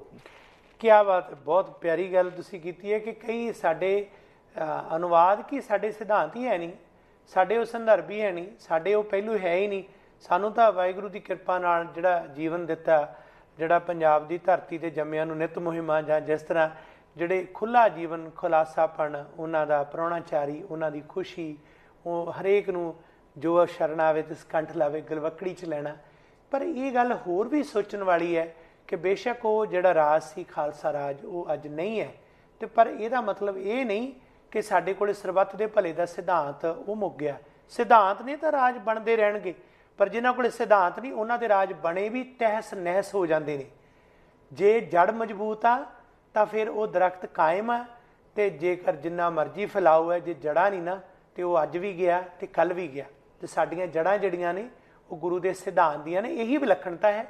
ਕੀ ਬਾਤ ਹੈ ਬਹੁਤ ਪਿਆਰੀ ਗੱਲ ਤੁਸੀਂ ਕੀਤੀ ਹੈ ਕਿ ਕਈ ਸਾਡੇ ਅਨੁਵਾਦ ਕੀ ਸਾਡੇ ਸਿਧਾਂਤ ਹੀ ਹੈ ਨਹੀਂ। ਸਾਡੇ ਉਹ ਸੰਦਰਭ ਹੀ ਹੈ ਨਹੀਂ ਸਾਡੇ ਉਹ ਪਹਿਲੂ ਹੈ ਹੀ ਨਹੀਂ। ਸਾਨੂੰ ਤਾਂ ਵਾਹਿਗੁਰੂ ਦੀ ਕਿਰਪਾ ਨਾਲ ਜਿਹੜਾ ਜੀਵਨ ਦਿੱਤਾ ਜਿਹੜਾ ਪੰਜਾਬ ਦੀ ਧਰਤੀ ਤੇ ਜੰਮਿਆਂ ਨੂੰ ਨਿਤ ਮੁਹਿਮਾਂ ਜਾਂ ਜਿਸ ਤਰ੍ਹਾਂ ਜਿਹੜੇ ਖੁੱਲਾ ਜੀਵਨ, ਖੁਲਾਸਾਪਣ, ਉਹਨਾਂ ਦਾ ਪ੍ਰਾਹੁਣਾਚਾਰੀ ਉਹਨਾਂ ਦੀ ਖੁਸ਼ੀ, ਉਹ ਹਰੇਕ ਨੂੰ ਜੋ ਸ਼ਰਨ ਆਵੇ ਤੇ ਸਕੰਠ ਲਾਵੇ, ਗਲਵਕੜੀ ਚ ਲੈਣਾ। ਪਰ ਇਹ ਗੱਲ ਹੋਰ ਵੀ ਸੋਚਣ ਵਾਲੀ ਹੈ ਕਿ ਬੇਸ਼ੱਕ ਉਹ ਜਿਹੜਾ ਰਾਜ ਸੀ, ਖਾਲਸਾ ਰਾਜ, ਉਹ ਅੱਜ ਨਹੀਂ ਹੈ। ਤੇ ਪਰ ਇਹਦਾ ਮਤਲਬ ਇਹ ਨਹੀਂ ਕਿ ਸਾਡੇ ਕੋਲੇ ਸਰਬੱਤ ਦੇ ਭਲੇ ਦਾ ਸਿਧਾਂਤ ਉਹ ਮੁੱਕ ਗਿਆ। ਸਿਧਾਂਤ ਨੇ ਤਾਂ ਰਾਜ ਬਣਦੇ ਰਹਿਣਗੇ, ਪਰ ਜਿਨ੍ਹਾਂ ਕੋਲੇ ਸਿਧਾਂਤ ਨਹੀਂ, ਉਹਨਾਂ ਦੇ ਰਾਜ ਬਣੇ ਵੀ ਤਹਿਸ ਨਹਿਸ ਹੋ ਜਾਂਦੇ ਨੇ। ਜੇ ਜੜ ਮਜ਼ਬੂਤ ਆ ਤਾਂ ਫਿਰ ਉਹ ਦਰਖਤ ਕਾਇਮ ਹੈ ਤੇ ਜੇਕਰ ਜਿੰਨਾ ਮਰਜ਼ੀ ਫੈਲਾਓ ਹੈ, ਜੇ ਜੜਾਂ ਨਹੀਂ ਨਾ, ਤੇ ਉਹ ਅੱਜ ਵੀ ਗਿਆ ਤੇ ਕੱਲ ਵੀ ਗਿਆ। ਤੇ ਸਾਡੀਆਂ ਜੜਾਂ ਜਿਹੜੀਆਂ ਨੇ, ਉਹ ਗੁਰੂ ਦੇ ਸਿਧਾਂਤ ਦੀਆਂ ਨੇ, ਇਹੀ ਵਿਲੱਖਣਤਾ ਹੈ।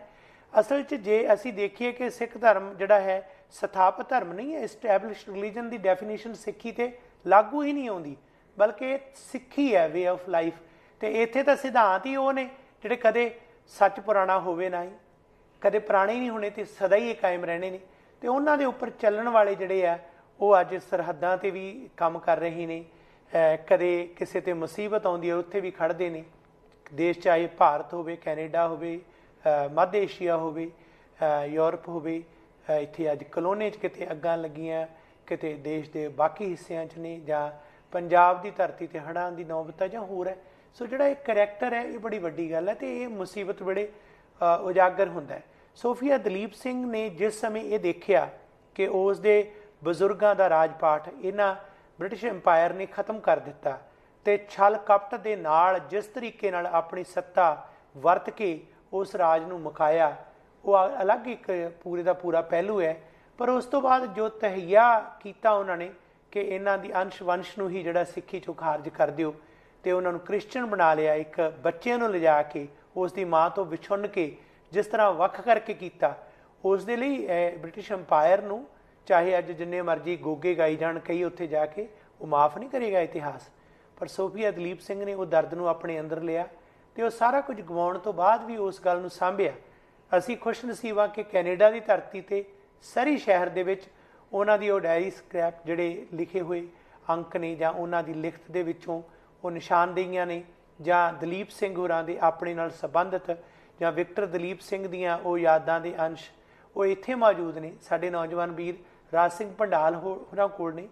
ਅਸਲ 'ਚ ਜੇ ਅਸੀਂ ਦੇਖੀਏ ਕਿ ਸਿੱਖ ਧਰਮ ਜਿਹੜਾ ਹੈ, ਸਥਾਪਿਤ ਧਰਮ ਨਹੀਂ ਹੈ ਐਸਟੈਬਲਿਸ਼ਡ ਰਿਲੀਜਨ ਦੀ ਡੈਫੀਨੇਸ਼ਨ ਸਿੱਖੀ ਤੇ ਲਾਗੂ ਹੀ ਨਹੀਂ ਆਉਂਦੀ, ਬਲਕਿ ਇਹ ਸਿੱਖੀ ਹੈ ਵੇ ਆਫ ਲਾਈਫ ਤੇ ਇੱਥੇ ਤਾਂ ਸਿਧਾਂਤ ਹੀ ਉਹ ਨੇ, ਜਿਹੜੇ ਕਦੇ ਸੱਚ ਪੁਰਾਣਾ ਹੋਵੇ ਨਾ ਹੀ, ਕਦੇ ਪੁਰਾਣੇ ਨਹੀਂ ਹੋਣੇ ਤੇ ਸਦਾ ਹੀ ਇਹ ਕਾਇਮ ਰਹਿਣੇ ਨੇ। ਤੇ ਉਹਨਾਂ ਦੇ ਉੱਪਰ ਚੱਲਣ ਵਾਲੇ ਜਿਹੜੇ ਆ, ਉਹ ਅੱਜ ਸਰਹੱਦਾਂ ਤੇ ਵੀ ਕੰਮ ਕਰ ਰਹੇ ਨੇ। ਕਦੇ ਕਿਸੇ ਤੇ ਮੁਸੀਬਤ ਆਉਂਦੀ ਹੈ, ਉੱਥੇ ਵੀ ਖੜਦੇ ਨੇ। ਦੇਸ਼ ਚਾਹੇ ਭਾਰਤ ਹੋਵੇ, ਕੈਨੇਡਾ ਹੋਵੇ ਮੱਧ ਏਸ਼ੀਆ ਹੋਵੇ ਯੂਰਪ ਹੋਵੇ ਇੱਥੇ ਅੱਜ ਕਲੋਨੇ 'ਚ ਕਿਤੇ ਅੱਗਾਂ ਲੱਗੀਆਂ, ਕਿਤੇ ਦੇਸ਼ ਦੇ ਬਾਕੀ ਹਿੱਸਿਆਂ 'ਚ ਨੇ, ਜਾਂ ਪੰਜਾਬ ਦੀ ਧਰਤੀ ਤੇ ਹੜ੍ਹਾਂ ਦੀ ਨੌਬਤ ਹੈ ਜਾਂ ਹੋਰ ਹੈ। ਸੋ ਜਿਹੜਾ ਇਹ ਕਰੈਕਟਰ ਹੈ, ਇਹ ਬੜੀ ਵੱਡੀ ਗੱਲ ਹੈ ਤੇ ਇਹ ਮੁਸੀਬਤ ਵੇਲੇ ਉਜਾਗਰ ਹੁੰਦਾ ਹੈ। ਸੋਫੀਆ ਦਲੀਪ ਸਿੰਘ ਨੇ ਜਿਸ ਸਮੇਂ ਇਹ ਦੇਖਿਆ ਕਿ ਉਸ ਦੇ ਬਜ਼ੁਰਗਾਂ ਦਾ ਰਾਜ ਪਾਠ ਇਹਨਾਂ ਬ੍ਰਿਟਿਸ਼ ਐਮਪਾਇਰ ਨੇ ਖਤਮ ਕਰ ਦਿੱਤਾ ਤੇ ਛਲ ਕਪਟ ਦੇ ਨਾਲ ਜਿਸ ਤਰੀਕੇ ਨਾਲ ਆਪਣੀ ਸੱਤਾ ਵਰਤ ਕੇ ਉਸ ਰਾਜ ਨੂੰ ਮੁਕਾਇਆ, ਉਹ ਅ- ਅਲੱਗ ਇੱਕ ਪੂਰੇ ਦਾ ਪੂਰਾ ਪਹਿਲੂ ਹੈ। ਪਰ ਉਸ ਤੋਂ ਬਾਅਦ ਜੋ ਤਹਈਆ ਕੀਤਾ ਉਹਨਾਂ ਨੇ ਕਿ ਇਹਨਾਂ ਦੀ ਅੰਸ਼ ਵੰਸ਼ ਨੂੰ ਹੀ ਜਿਹੜਾ ਸਿੱਖੀ ਚੋਂ ਖਾਰਜ ਕਰ ਦਿਓ ਤੇ ਉਹਨਾਂ ਨੂੰ ਕ੍ਰਿਸਚੀਅਨ ਬਣਾ ਲਿਆ, ਇੱਕ ਬੱਚੇ ਨੂੰ ਲਿਜਾ ਕੇ ਉਸ ਦੀ ਮਾਂ ਤੋਂ ਵਿਛੁੰਨ ਕੇ ਜਿਸ ਤਰ੍ਹਾਂ ਵੱਖ ਕਰਕੇ ਕੀਤਾ, ਉਸ ਦੇ ਲਈ ਬ੍ਰਿਟਿਸ਼ ਐਮਪਾਇਰ ਨੂੰ ਚਾਹੇ ਅੱਜ ਜਿੰਨੇ ਮਰਜ਼ੀ ਗੋਗੇ ਗਾਈ ਜਾਣ, ਕਈ ਉੱਥੇ ਜਾ ਕੇ ਉਹ ਮਾਫ ਨਹੀਂ ਕਰੇਗਾ ਇਤਿਹਾਸ। ਪਰ ਸੋਫੀਆ ਦਲੀਪ ਸਿੰਘ ਨੇ ਉਹ ਦਰਦ ਨੂੰ ਆਪਣੇ ਅੰਦਰ ਲਿਆ ਤੇ ਉਹ ਸਾਰਾ ਕੁਝ ਗਵਾਉਣ ਤੋਂ ਬਾਅਦ ਵੀ ਉਸ ਗੱਲ ਨੂੰ ਸਾਂਭਿਆ। ਅਸੀਂ ਖੁਸ਼ ਨਸੀਬਾਂ ਕਿ ਕੈਨੇਡਾ ਦੀ ਧਰਤੀ ਤੇ ਸਰੀ ਸ਼ਹਿਰ ਦੇ ਵਿੱਚ ਉਹਨਾਂ ਦੀ ਉਹ ਡਾਇਰੀ ਸਕ੍ਰੈਪ ਜਿਹੜੇ ਲਿਖੇ ਹੋਏ ਅੰਕ ਨੇ ਜਾਂ ਉਹਨਾਂ ਦੀ ਲਿਖਤ ਦੇ ਵਿੱਚੋਂ ਉਹ ਨਿਸ਼ਾਨਦੇਹੀਆਂ ਨੇ ਜਾਂ ਦਲੀਪ ਸਿੰਘ ਹੋਰਾਂ ਦੇ ਆਪਣੇ ਨਾਲ ਸੰਬੰਧਿਤ ਜਾਂ ਵਿਕਟਰ ਦਲੀਪ ਸਿੰਘ ਦੀਆਂ ਉਹ ਯਾਦਾਂ ਦੇ ਅੰਸ਼, ਉਹ ਇੱਥੇ ਮੌਜੂਦ ਨੇ, ਸਾਡੇ ਨੌਜਵਾਨ ਵੀਰ ਰਾਜ ਸਿੰਘ ਭੰਡਾਲ ਹੋ- ਹੋਰਾਂ ਕੋਲ ਨੇ।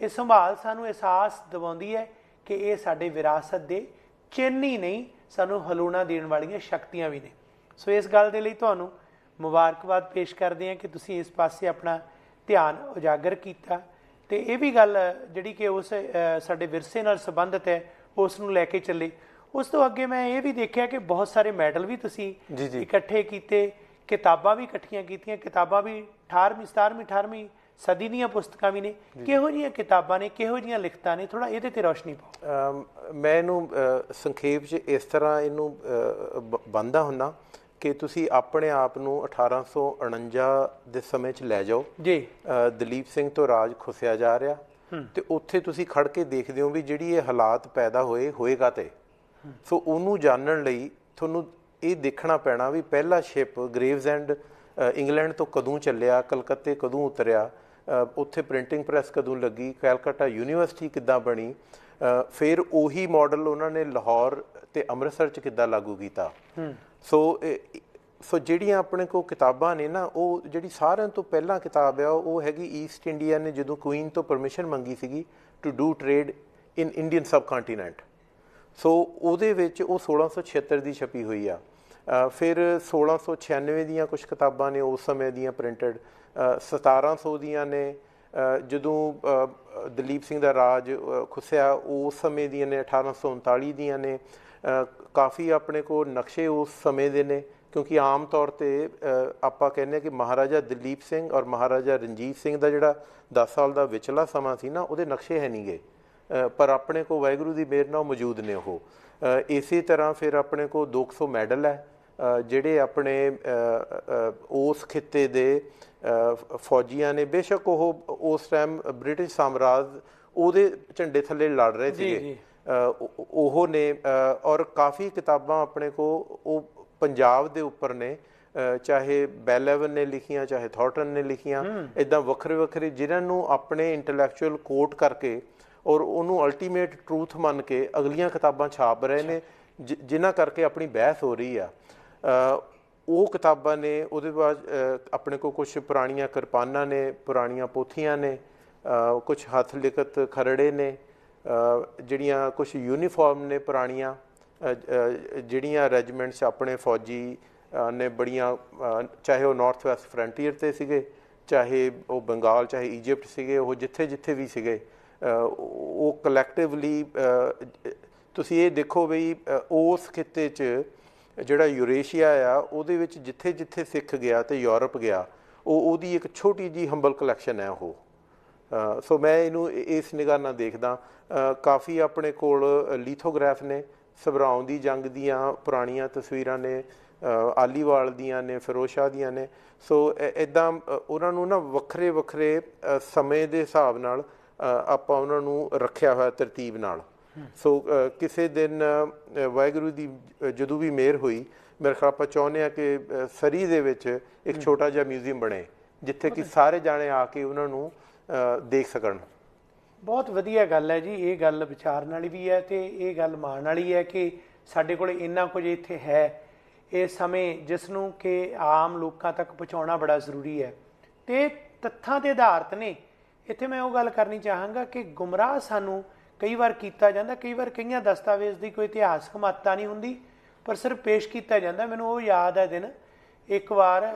ਇਹ ਸੰਭਾਲ ਸਾਨੂੰ ਅਹਿਸਾਸ ਦਿਵਾਉਂਦੀ ਹੈ ਕਿ ਇਹ ਸਾਡੇ ਵਿਰਾਸਤ ਦੇ ਚਿੰਨ੍ਹ ਹੀ ਨਹੀਂ, ਸਾਨੂੰ ਹਲੂਣਾ ਦੇਣ ਵਾਲੀਆਂ ਸ਼ਕਤੀਆਂ ਵੀ ਨੇ। ਸੋ ਇਸ ਗੱਲ ਦੇ ਲਈ ਤੁਹਾਨੂੰ ਮੁਬਾਰਕਬਾਦ ਪੇਸ਼ ਕਰਦੇ ਹਾਂ ਕਿ ਤੁਸੀਂ ਇਸ ਪਾਸੇ ਆਪਣਾ ਧਿਆਨ ਉਜਾਗਰ ਕੀਤਾ। ਤੇ ਇਹ ਵੀ ਗੱਲ ਜਿਹੜੀ ਕਿ ਉਸ ਸਾਡੇ ਵਿਰਸੇ ਨਾਲ ਸੰਬੰਧਿਤ ਹੈ, ਉਸ ਨੂੰ ਲੈ ਕੇ ਚੱਲੇ। ਉਸ ਤੋਂ ਅੱਗੇ ਮੈਂ ਇਹ ਵੀ ਦੇਖਿਆ ਕਿ ਬਹੁਤ ਸਾਰੇ ਮੈਡਲ ਵੀ ਤੁਸੀਂ। ਇਕੱਠੇ ਕੀਤੇ ਕਿਤਾਬਾਂ ਵੀ ਇਕੱਠੀਆਂ ਕੀਤੀਆਂ ਕਿਤਾਬਾਂ ਵੀ 18ਵੀਂ 17ਵੀਂ 18ਵੀਂ ਸਦੀ ਦੀਆਂ ਪੁਸਤਕਾਂ ਵੀ ਨੇ। ਕਿਹੋ ਜੀਆਂ ਕਿਤਾਬਾਂ ਨੇ ਕਿਹੋ ਜੀਆਂ ਲਿਖਤਾਂ ਨੇ? ਥੋੜਾ ਇਹਦੇ ਤੇ ਰੋਸ਼ਨੀ ਪਾਓ। ਮੈਂ ਇਹਨੂੰ ਸੰਖੇਪ 'ਚ ਇਸ ਤਰ੍ਹਾਂ ਇਹਨੂੰ ਬੰਦਾ ਹੁੰਨਾ ਕਿ ਤੁਸੀਂ ਆਪਣੇ ਆਪ ਨੂੰ 1849 ਦੇ ਸਮੇਂ 'ਚ ਲੈ ਜਾਓ। ਜੀ। ਦਲੀਪ ਸਿੰਘ ਤੋਂ ਰਾਜ ਖੁੱਸਿਆ ਜਾ ਰਿਹਾ ਤੇ ਉੱਥੇ ਤੁਸੀਂ ਖੜ ਕੇ ਦੇਖਦੇ ਹੋ ਵੀ ਜਿਹੜੀ ਇਹ ਹਾਲਾਤ ਪੈਦਾ ਹੋਏ ਹੋਏਗਾ ਤੇ। ਸੋ ਉਹਨੂੰ ਜਾਣਨ ਲਈ ਤੁਹਾਨੂੰ ਇਹ ਦੇਖਣਾ ਪੈਣਾ ਵੀ ਪਹਿਲਾ ਸ਼ਿਪ ਗ੍ਰੇਵਜ਼ ਐਂਡ ਇੰਗਲੈਂਡ ਤੋਂ ਕਦੋਂ ਚੱਲਿਆ ਕਲਕੱਤੇ ਕਦੋਂ ਉਤਰਿਆ ਉੱਥੇ ਪ੍ਰਿੰਟਿੰਗ ਪ੍ਰੈਸ ਕਦੋਂ ਲੱਗੀ ਕੈਲਕਟਾ ਯੂਨੀਵਰਸਿਟੀ ਕਿੱਦਾਂ ਬਣੀ ਫਿਰ ਉਹੀ ਮਾਡਲ ਉਹਨਾਂ ਨੇ ਲਾਹੌਰ ਤੇ ਅੰਮ੍ਰਿਤਸਰ ਚ ਕਿੱਦਾਂ ਲਾਗੂ ਕੀਤਾ। ਸੋ ਸੋ ਜਿਹੜੀਆਂ ਆਪਣੇ ਕੋ ਕਿਤਾਬਾਂ ਨੇ ਨਾ ਉਹ ਜਿਹੜੀ ਸਾਰਿਆਂ ਤੋਂ ਪਹਿਲਾਂ ਕਿਤਾਬ ਆ ਉਹ ਹੈਗੀ ਈਸਟ ਇੰਡੀਆ ਨੇ ਜਦੋਂ ਕੁਈਨ ਤੋਂ ਪਰਮਿਸ਼ਨ ਮੰਗੀ ਸੀਗੀ to do trade in Indian subcontinent so ਉਹਦੇ ਵਿੱਚ ਉਹ 1676 ਦੀ ਛਪੀ ਹੋਈ ਆ। ਫਿਰ 1696 ਦੀਆਂ ਕੁਝ ਕਿਤਾਬਾਂ ਨੇ, ਉਸ ਸਮੇਂ ਦੀਆਂ ਪ੍ਰਿੰਟਡ 1700 ਦੀਆਂ ਨੇ। ਜਦੋਂ ਦਲੀਪ ਸਿੰਘ ਦਾ ਰਾਜ ਖੁੱਸਿਆ, ਉਸ ਸਮੇਂ ਦੀਆਂ ਨੇ 1839 ਦੀਆਂ ਨੇ। ਕਾਫੀ ਆਪਣੇ ਕੋਲ ਨਕਸ਼ੇ ਉਸ ਸਮੇਂ ਦੇ ਨੇ, ਕਿਉਂਕਿ ਆਮ ਤੌਰ ਤੇ ਆਪਾਂ ਕਹਿੰਦੇ ਕਿ ਮਹਾਰਾਜਾ ਦਲੀਪ ਸਿੰਘ ਔਰ ਮਹਾਰਾਜਾ ਰਣਜੀਤ ਸਿੰਘ ਦਾ ਜਿਹੜਾ 10 ਸਾਲ ਦਾ ਵਿਚਲਾ ਸਮਾਂ ਸੀ ਨਾ, ਉਹਦੇ ਨਕਸ਼ੇ ਹੈ ਨਹੀਂਗੇ ਪਰ ਆਪਣੇ ਕੋ ਵਾਹਿਗੁਰੂ ਦੀ ਮਿਹਰ ਨਾਲ ਮੌਜੂਦ ਨੇ ਉਹ। ਇਸੇ ਤਰ੍ਹਾਂ ਫਿਰ ਆਪਣੇ ਕੋ 200 ਮੈਡਲ ਹੈ ਜਿਹੜੇ ਆਪਣੇ ਉਸ ਖਿੱਤੇ ਦੇ ਫੌਜੀਆਂ ਨੇ। ਬੇਸ਼ੱਕ ਉਹ ਉਸ ਟਾਈਮ ਬ੍ਰਿਟਿਸ਼ ਸਾਮਰਾਜ ਉਹਦੇ ਝੰਡੇ ਥੱਲੇ ਲੜ ਰਹੇ ਸੀਗੇ। ਉਹ ਨੇ ਔਰ ਕਾਫੀ ਕਿਤਾਬਾਂ ਆਪਣੇ ਕੋ ਉਹ ਪੰਜਾਬ ਦੇ ਉੱਪਰ ਨੇ ਚਾਹੇ ਬੈਲੇਵਨ ਨੇ ਲਿਖੀਆਂ ਚਾਹੇ ਥਾਰਟਨ ਨੇ ਲਿਖੀਆਂ। ਇਦਾਂ ਵੱਖਰੇ ਵੱਖਰੇ ਜਿਨ੍ਹਾਂ ਨੂੰ ਆਪਣੇ ਇੰਟੈਲੈਕਚੁਅਲ ਕੋਟ ਕਰਕੇ ਔਰ ਉਹਨੂੰ ਅਲਟੀਮੇਟ ਟਰੂਥ ਮੰਨ ਕੇ ਅਗਲੀਆਂ ਕਿਤਾਬਾਂ ਛਾਪ ਰਹੇ ਨੇ ਜਿਨ੍ਹਾਂ ਕਰਕੇ ਆਪਣੀ ਬਹਿਸ ਹੋ ਰਹੀ ਆ। ਉਹ ਕਿਤਾਬਾਂ ਨੇ, ਉਹਦੇ ਬਾਅਦ ਆਪਣੇ ਕੋ ਕੁਝ ਪੁਰਾਣੀਆਂ ਕਿਰਪਾਨਾਂ ਨੇ, ਪੁਰਾਣੀਆਂ ਪੋਥੀਆਂ ਨੇ ਕੁਝ ਹੱਥ ਲਿਖਤ ਖਰੜੇ ਨੇ ਜਿਹੜੀਆਂ ਕੁਝ ਯੂਨੀਫਾਰਮ ਨੇ ਪੁਰਾਣੀਆਂ ਜਿਹੜੀਆਂ ਰੈਜੀਮੈਂਟਸ ਆਪਣੇ ਫੌਜੀ ਨੇ ਬੜੀਆਂ ਚਾਹੇ ਉਹ ਨਾਰਥ ਵੈਸਟ ਫਰੰਟੀਅਰ ਤੇ ਸੀਗੇ, ਚਾਹੇ ਉਹ ਬੰਗਾਲ ਚਾਹੇ ਈਜਿਪਟ ਸੀਗੇ, ਉਹ ਜਿੱਥੇ ਜਿੱਥੇ ਵੀ ਸੀਗੇ ਉਹ ਕਲੈਕਟਿਵਲੀ ਤੁਸੀਂ ਇਹ ਦੇਖੋ ਬਈ ਉਸ ਖਿੱਤੇ 'ਚ ਜਿਹੜਾ ਯੂਰੇਸ਼ੀਆ ਆ, ਉਹਦੇ ਵਿੱਚ ਜਿੱਥੇ ਜਿੱਥੇ ਸਿੱਖ ਗਿਆ ਤੇ ਯੂਰਪ ਗਿਆ, ਉਹ ਉਹਦੀ ਇੱਕ ਛੋਟੀ ਜੀ ਹੰਬਲ ਕਲੈਕਸ਼ਨ ਹੈ ਉਹ। ਸੋ ਮੈਂ ਇਹਨੂੰ ਇਸ ਨਿਗਾਹ ਨਾਲ ਦੇਖਦਾ। ਕਾਫੀ ਆਪਣੇ ਕੋਲ ਲਿਥੋਗ੍ਰਾਫ ਨੇ ਸਬਰਾਉਂ ਦੀ ਜੰਗ ਦੀਆਂ ਪੁਰਾਣੀਆਂ ਤਸਵੀਰਾਂ ਨੇ ਆਲੀਵਾਲ ਦੀਆਂ ਨੇ ਫਿਰੋਸ਼ਾ ਦੀਆਂ ਨੇ। ਸੋ ਇਦਾਂ ਉਹਨਾਂ ਨੂੰ ਨਾ ਵੱਖਰੇ ਵੱਖਰੇ ਸਮੇਂ ਦੇ ਹਿਸਾਬ ਨਾਲ ਆਪਾਂ ਉਹਨਾਂ ਨੂੰ ਰੱਖਿਆ ਹੋਇਆ ਤਰਤੀਬ ਨਾਲ। ਸੋ ਕਿਸੇ ਦਿਨ ਵਾਹਿਗੁਰੂ ਦੀ ਜਦੋਂ ਵੀ ਮਿਹਰ ਹੋਈ ਮੇਰੇ ਖਿਆਲ ਆਪਾਂ ਚਾਹੁੰਦੇ ਆ ਕਿ ਸਰੀ ਦੇ ਵਿੱਚ ਇੱਕ ਛੋਟਾ ਜਿਹਾ ਮਿਊਜ਼ੀਅਮ ਬਣੇ ਜਿੱਥੇ ਕਿ ਸਾਰੇ ਜਾਣੇ ਆ ਕੇ ਉਹਨਾਂ ਨੂੰ ਦੇਖ ਸਕਣ। ਬਹੁਤ ਵਧੀਆ ਗੱਲ ਹੈ ਜੀ ਇਹ ਗੱਲ ਵਿਚਾਰਨ ਵਾਲੀ ਵੀ ਹੈ ਤੇ ਇਹ ਗੱਲ ਮਾਣ ਵਾਲੀ ਹੈ ਕਿ ਸਾਡੇ ਕੋਲ ਇੰਨਾ ਕੁਝ ਇੱਥੇ ਹੈ। ਇਹ ਸਮੇਂ ਜਿਸ ਨੂੰ ਕਿ ਆਮ ਲੋਕਾਂ ਤੱਕ ਪਹੁੰਚਾਉਣਾ ਬੜਾ ਜ਼ਰੂਰੀ ਹੈ। ਤੇ ਤੱਥਾਂ ਦੇ ਆਧਾਰਤ ਨੇ ਇੱਥੇ ਮੈਂ ਉਹ ਗੱਲ ਕਰਨੀ ਚਾਹਾਂਗਾ ਕਿ ਗੁੰਮਰਾਹ ਸਾਨੂੰ ਕਈ ਵਾਰ ਕੀਤਾ ਜਾਂਦਾ, ਕਈ ਵਾਰ ਕਈਆਂ ਦਸਤਾਵੇਜ਼ ਦੀ ਕੋਈ ਇਤਿਹਾਸਕ ਮਹੱਤਤਾ ਨਹੀਂ ਹੁੰਦੀ, ਪਰ ਸਿਰਫ ਪੇਸ਼ ਕੀਤਾ ਜਾਂਦਾ। ਮੈਨੂੰ ਉਹ ਯਾਦ ਹੈ ਦਿਨ, ਇੱਕ ਵਾਰ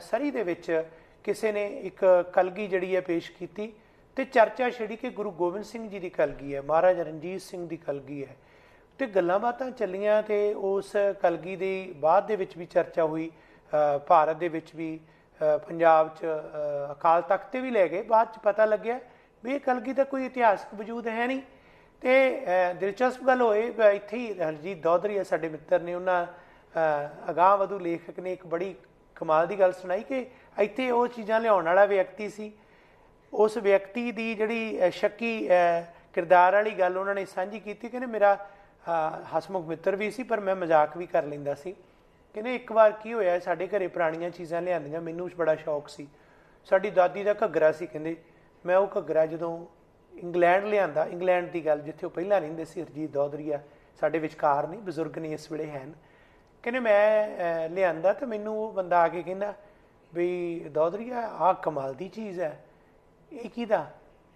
ਸਰੀ ਦੇ ਵਿੱਚ ਕਿਸੇ ਨੇ ਇੱਕ ਕਲਗੀ ਜਿਹੜੀ ਹੈ ਪੇਸ਼ ਕੀਤੀ ਤੇ ਚਰਚਾ ਛਿੜੀ ਕਿ ਗੁਰੂ ਗੋਬਿੰਦ ਸਿੰਘ ਜੀ ਦੀ ਕਲਗੀ ਹੈ, ਮਹਾਰਾਜਾ ਰਣਜੀਤ ਸਿੰਘ ਦੀ ਕਲਗੀ ਹੈ। ਤੇ ਗੱਲਾਂ ਬਾਤਾਂ ਚੱਲੀਆਂ ਤੇ ਉਸ ਕਲਗੀ ਦੀ ਬਾਅਦ ਦੇ ਵਿੱਚ ਵੀ ਚਰਚਾ ਹੋਈ ਭਾਰਤ ਦੇ ਵਿੱਚ ਵੀ ਪੰਜਾਬ 'ਚ ਅਕਾਲ ਤਖਤ ਤੇ ਵੀ ਲੈ ਗਏ। ਬਾਅਦ 'ਚ ਪਤਾ ਲੱਗਿਆ ਵੀ ਇਹ ਕਲਗੀ ਦਾ ਕੋਈ ਇਤਿਹਾਸਕ ਵਜੂਦ ਹੈ ਨਹੀਂ। ਤੇ ਦਿਲਚਸਪ ਗੱਲ ਹੋਏ ਇੱਥੇ ਹੀ ਹਰਜੀਤ ਦੌਧਰੀਆ ਸਾਡੇ ਮਿੱਤਰ ਨੇ ਉਹਨਾਂ ਅਗਾਹ ਵਧੂ ਲੇਖਕ ਨੇ ਇੱਕ ਬੜੀ ਕਮਾਲ ਦੀ ਗੱਲ ਸੁਣਾਈ ਕਿ ਇੱਥੇ ਉਹ ਚੀਜ਼ਾਂ ਲਿਆਉਣ ਵਾਲਾ ਵਿਅਕਤੀ ਸੀ। ਉਸ ਵਿਅਕਤੀ ਦੀ ਜਿਹੜੀ ਸ਼ੱਕੀ ਕਿਰਦਾਰ ਵਾਲੀ ਗੱਲ ਉਹਨਾਂ ਨੇ ਸਾਂਝੀ ਕੀਤੀ ਕਿ ਮੇਰਾ ਹਸਮੁਖ ਮਿੱਤਰ ਵੀ ਸੀ, ਪਰ ਮੈਂ ਮਜ਼ਾਕ ਵੀ ਕਰ ਲੈਂਦਾ ਸੀ। ਕਹਿੰਦੇ ਇੱਕ ਵਾਰ ਕੀ ਹੋਇਆ, ਸਾਡੇ ਘਰੇ ਪੁਰਾਣੀਆਂ ਚੀਜ਼ਾਂ ਲਿਆਂਦੀਆਂ, ਮੈਨੂੰ ਬੜਾ ਸ਼ੌਕ ਸੀ। ਸਾਡੀ ਦਾਦੀ ਦਾ ਘੱਗਰਾ ਸੀ, ਕਹਿੰਦੇ, ਮੈਂ ਉਹ ਘੱਗਰਾ ਜਦੋਂ ਇੰਗਲੈਂਡ ਲਿਆਂਦਾ, ਇੰਗਲੈਂਡ ਦੀ ਗੱਲ, ਜਿੱਥੇ ਉਹ ਪਹਿਲਾਂ ਰਹਿੰਦੇ ਸੀ, ਹਰਜੀਤ ਦੌਦਰੀਆ ਸਾਡੇ ਵਿਚਕਾਰ ਨਹੀਂ ਬਜ਼ੁਰਗ ਨਹੀਂ ਇਸ ਵੇਲੇ ਹਨ ਕਹਿੰਦੇ, ਮੈਂ ਲਿਆਂਦਾ ਤੇ ਮੈਨੂੰ ਉਹ ਬੰਦਾ ਆ ਕੇ ਕਹਿੰਦਾ ਵੀ ਦੌਦਰੀਆ ਆ ਕਮਾਲ ਦੀ ਚੀਜ਼ ਹੈ। ਇਹ ਕਿਹਦਾ?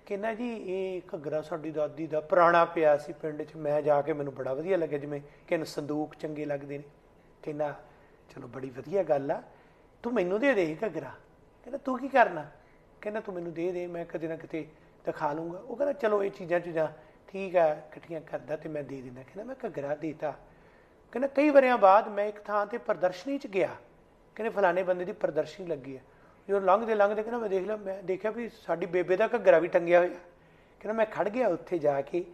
ਕਹਿੰਦਾ, ਜੀ, ਇਹ ਘੱਗਰਾ ਸਾਡੀ ਦਾਦੀ ਦਾ ਪੁਰਾਣਾ ਪਿਆ ਸੀ ਪਿੰਡ 'ਚ, ਮੈਂ ਜਾ ਕੇ ਮੈਨੂੰ ਬੜਾ ਵਧੀਆ ਲੱਗਿਆ, ਜਿਵੇਂ ਕਿਨ ਸੰਦੂਕ ਚੰਗੇ ਲੱਗਦੇ ਨੇ। ਕਹਿੰਦਾ, ਚਲੋ ਬੜੀ ਵਧੀਆ ਗੱਲ ਆ, ਤੂੰ ਮੈਨੂੰ ਦੇ ਦੇ ਘੱਗਰਾ। ਕਹਿੰਦਾ, ਤੂੰ ਕੀ ਕਰਨਾ? ਕਹਿੰਦਾ, ਤੂੰ ਮੈਨੂੰ ਦੇ ਦੇ, ਮੈਂ ਕਦੇ ਨਾ ਕਿਤੇ ਦਿਖਾ ਲੂੰਗਾ ਉਹ ਕਹਿੰਦਾ, ਚਲੋ ਇਹ ਚੀਜ਼ਾਂ ਚੀਜ਼ਾਂ, ਠੀਕ ਆ, ਇਕੱਠੀਆਂ ਕਰਦਾ ਤੇ ਮੈਂ ਦੇ ਦਿੰਦਾ। ਕਹਿੰਦਾ, ਮੈਂ ਘੱਗਰਾ ਦੇਤਾ। ਕਹਿੰਦਾ, ਕਈ ਵਰਿਆਂ ਬਾਅਦ ਮੈਂ ਇੱਕ ਥਾਂ ਤੇ ਪ੍ਰਦਰਸ਼ਨੀ 'ਚ ਗਿਆ। ਕਹਿੰਦੇ, ਫਲਾਣੇ ਬੰਦੇ ਦੀ ਪ੍ਰਦਰਸ਼ਨੀ ਲੱਗੀ ਹੈ ਜਦੋਂ ਲੰਘਦੇ ਲੰਘਦੇ ਕਹਿੰਦਾ, ਮੈਂ ਦੇਖ ਲਿਆ, ਮੈਂ ਦੇਖਿਆ ਵੀ ਸਾਡੀ ਬੇਬੇ ਦਾ ਘੱਗਰਾ ਵੀ ਟੰਗਿਆ ਹੋਇਆ। ਕਹਿੰਦਾ, ਮੈਂ ਖੜ ਗਿਆ ਉੱਥੇ ਜਾ ਕੇ,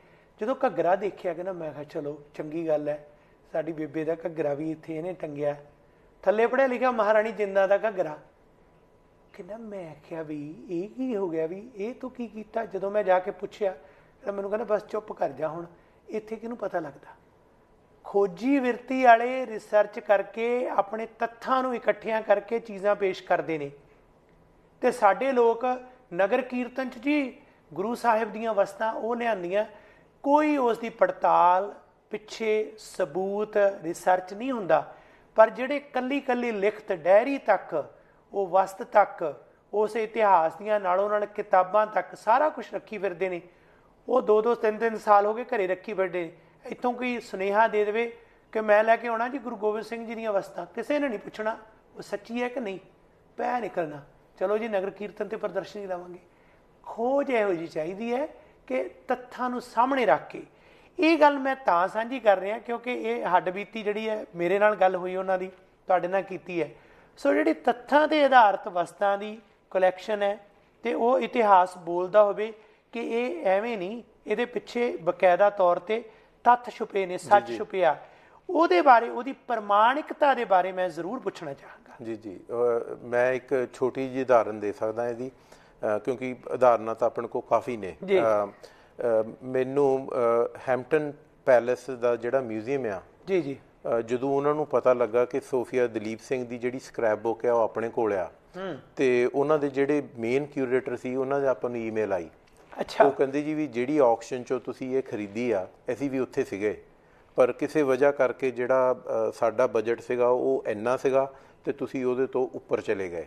ਜਦੋਂ ਘੱਗਰਾ ਦੇਖਿਆ, ਕਹਿੰਦਾ, ਮੈਂ ਕਿਹਾ, ਚਲੋ, ਚੰਗੀ ਗੱਲ ਹੈ। ਸਾਡੀ ਬੇਬੇ ਦਾ ਘੱਗਰਾ ਵੀ ਇੱਥੇ ਇਹਨੇ ਟੰਗਿਆ। ਥੱਲੇ ਪੜਿਆ ਲਿਖਿਆ ਮਹਾਰਾਣੀ ਜਿੰਦਾ ਦਾ ਘੱਗਰਾ। ਕਹਿੰਦਾ, ਮੈਂ ਆਖਿਆ ਵੀ ਇਹ ਕੀ ਹੋ ਗਿਆ ਵੀ ਇਹ ਤੂੰ ਕੀ ਕੀਤਾ? ਜਦੋਂ ਮੈਂ ਜਾ ਕੇ ਪੁੱਛਿਆ ਮੈਨੂੰ ਕਹਿੰਦਾ, ਬਸ ਚੁੱਪ ਕਰ ਜਾ ਹੁਣ, ਇੱਥੇ ਕਿਹਨੂੰ ਪਤਾ ਲੱਗਦਾ? ਖੋਜੀ ਵਿਰਤੀ ਵਾਲੇ ਰਿਸਰਚ ਕਰਕੇ ਆਪਣੇ ਤੱਥਾਂ ਨੂੰ ਇਕੱਠਿਆਂ ਕਰਕੇ ਚੀਜ਼ਾਂ ਪੇਸ਼ ਕਰਦੇ ਨੇ। ਤੇ ਸਾਡੇ ਲੋਕ ਨਗਰ ਕੀਰਤਨ ਚ ਜੀ, ਗੁਰੂ ਸਾਹਿਬ ਦੀਆਂ ਵਸਤਾਂ ਉਹ ਲਿਆਂਦੀਆਂ, ਕੋਈ ਉਸ ਦੀ ਪੜਤਾਲ ਪਿੱਛੇ ਸਬੂਤ ਰਿਸਰਚ ਨਹੀਂ ਹੁੰਦਾ, ਪਰ ਜਿਹੜੇ ਕੱਲੀ ਕੱਲੀ ਲਿਖਤ ਡਾਇਰੀ ਤੱਕ, ਉਹ ਵਸਤ ਤੱਕ, ਉਸ ਇਤਿਹਾਸ ਦੀਆਂ ਨਾਲੋਂ ਨਾਲ ਕਿਤਾਬਾਂ ਤੱਕ ਸਾਰਾ ਕੁਝ ਰੱਖੀ ਫਿਰਦੇ ਨੇ। ਉਹ ਦੋ ਦੋ ਤਿੰਨ ਤਿੰਨ ਸਾਲ ਹੋ ਗਏ ਘਰੇ ਰੱਖੀ ਫਿਰਦੇ ਇੱਥੋਂ ਕੋਈ ਸੁਨੇਹਾ ਦੇ ਦੇਵੇ ਕਿ ਮੈਂ ਲੈ ਕੇ ਆਉਣਾ ਜੀ ਗੁਰੂ ਗੋਬਿੰਦ ਸਿੰਘ ਜੀ ਦੀਆਂ ਵਸਤਾਂ? ਕਿਸੇ ਨੇ ਨਹੀਂ ਪੁੱਛਣਾ, ਉਹ ਸੱਚੀ ਹੈ ਕਿ ਨਹੀਂ? ਪੈ ਨਿਕਲਣਾ। ਚਲੋ ਜੀ, ਨਗਰ ਕੀਰਤਨ ਤੇ ਪ੍ਰਦਰਸ਼ਨੀ ਲਾਵਾਂਗੇ। ਖੋਜ ਇਹੋ ਜੀ ਚਾਹੀਦੀ ਹੈ ਕਿ ਤੱਥਾਂ ਨੂੰ ਸਾਹਮਣੇ ਰੱਖ ਕੇ ਇਹ ਗੱਲ ਮੈਂ ਤਾਂ ਸਾਂਝੀ ਕਰ ਰਿਹਾ ਕਿਉਂਕਿ ਇਹ ਹੱਡ ਬੀਤੀ ਜਿਹੜੀ ਹੈ ਮੇਰੇ ਨਾਲ ਗੱਲ ਹੋਈ ਉਹਨਾਂ ਦੀ ਤੁਹਾਡੇ ਨਾਲ ਕੀਤੀ ਹੈ। ਸੋ ਜਿਹੜੀ ਤੱਥਾਂ ਤੇ ਆਧਾਰਿਤ ਵਸਤਾਂ ਦੀ ਕਲੈਕਸ਼ਨ ਹੈ ਤੇ ਉਹ ਇਤਿਹਾਸ ਬੋਲਦਾ ਹੋਵੇ ਕਿ ਇਹ ਐਵੇਂ ਨਹੀਂ ਇਹਦੇ ਪਿੱਛੇ ਬਕਾਇਦਾ ਤੌਰ ਤੇ ਤੱਥ ਛੁਪੇ ਨੇ ਸੱਚ ਛੁਪਿਆ। ਉਹਦੇ ਬਾਰੇ ਉਹਦੀ ਪ੍ਰਮਾਣਿਕਤਾ ਦੇ ਬਾਰੇ ਮੈਂ ਜ਼ਰੂਰ ਪੁੱਛਣਾ ਚਾਹਾਂਗਾ। ਜੀ ਜੀ। ਮੈਂ ਇੱਕ ਛੋਟੀ ਜਿਹੀ ਉਦਾਹਰਨ ਦੇ ਸਕਦਾ ਇਹਦੀ ਕਿਉਂਕਿ ਉਦਾਹਰਨਾਂ ਤਾਂ ਆਪਣੇ ਕੋਲ ਕਾਫੀ ਨੇ। ਮੈਨੂੰ ਹੈਮਪਟਨ ਪੈਲੇਸ ਦਾ ਜਿਹੜਾ ਮਿਊਜ਼ੀਅਮ ਆ ਜੀ ਜੀ। ਜਦੋਂ ਉਹਨਾਂ ਨੂੰ ਪਤਾ ਲੱਗਾ ਕਿ ਸੋਫੀਆ ਦਲੀਪ ਸਿੰਘ ਦੀ ਜਿਹੜੀ ਸਕ੍ਰੈਪ ਬੁੱਕ ਆ ਉਹ ਆਪਣੇ ਕੋਲ ਆ ਤੇ ਉਹਨਾਂ ਦੇ ਜਿਹੜੇ ਮੇਨ ਕਿਊਰੇਟਰ ਸੀ ਉਹਨਾਂ ਦੇ ਆਪਾਂ ਨੂੰ ਈਮੇਲ ਆਈ। ਅੱਛਾ। ਉਹ ਕਹਿੰਦੇ ਜੀ ਵੀ ਜਿਹੜੀ ਆਕਸ਼ਨ ਚੋਂ ਤੁਸੀਂ ਇਹ ਖਰੀਦੀ ਆ ਅਸੀਂ ਵੀ ਉੱਥੇ ਸੀਗੇ। ਪਰ ਕਿਸੇ ਵਜ੍ਹਾ ਕਰਕੇ ਜਿਹੜਾ ਸਾਡਾ ਬਜਟ ਸੀਗਾ ਉਹ ਇੰਨਾ ਸੀਗਾ ਤੇ ਤੁਸੀਂ ਉਹਦੇ ਤੋਂ ਉੱਪਰ ਚਲੇ ਗਏ।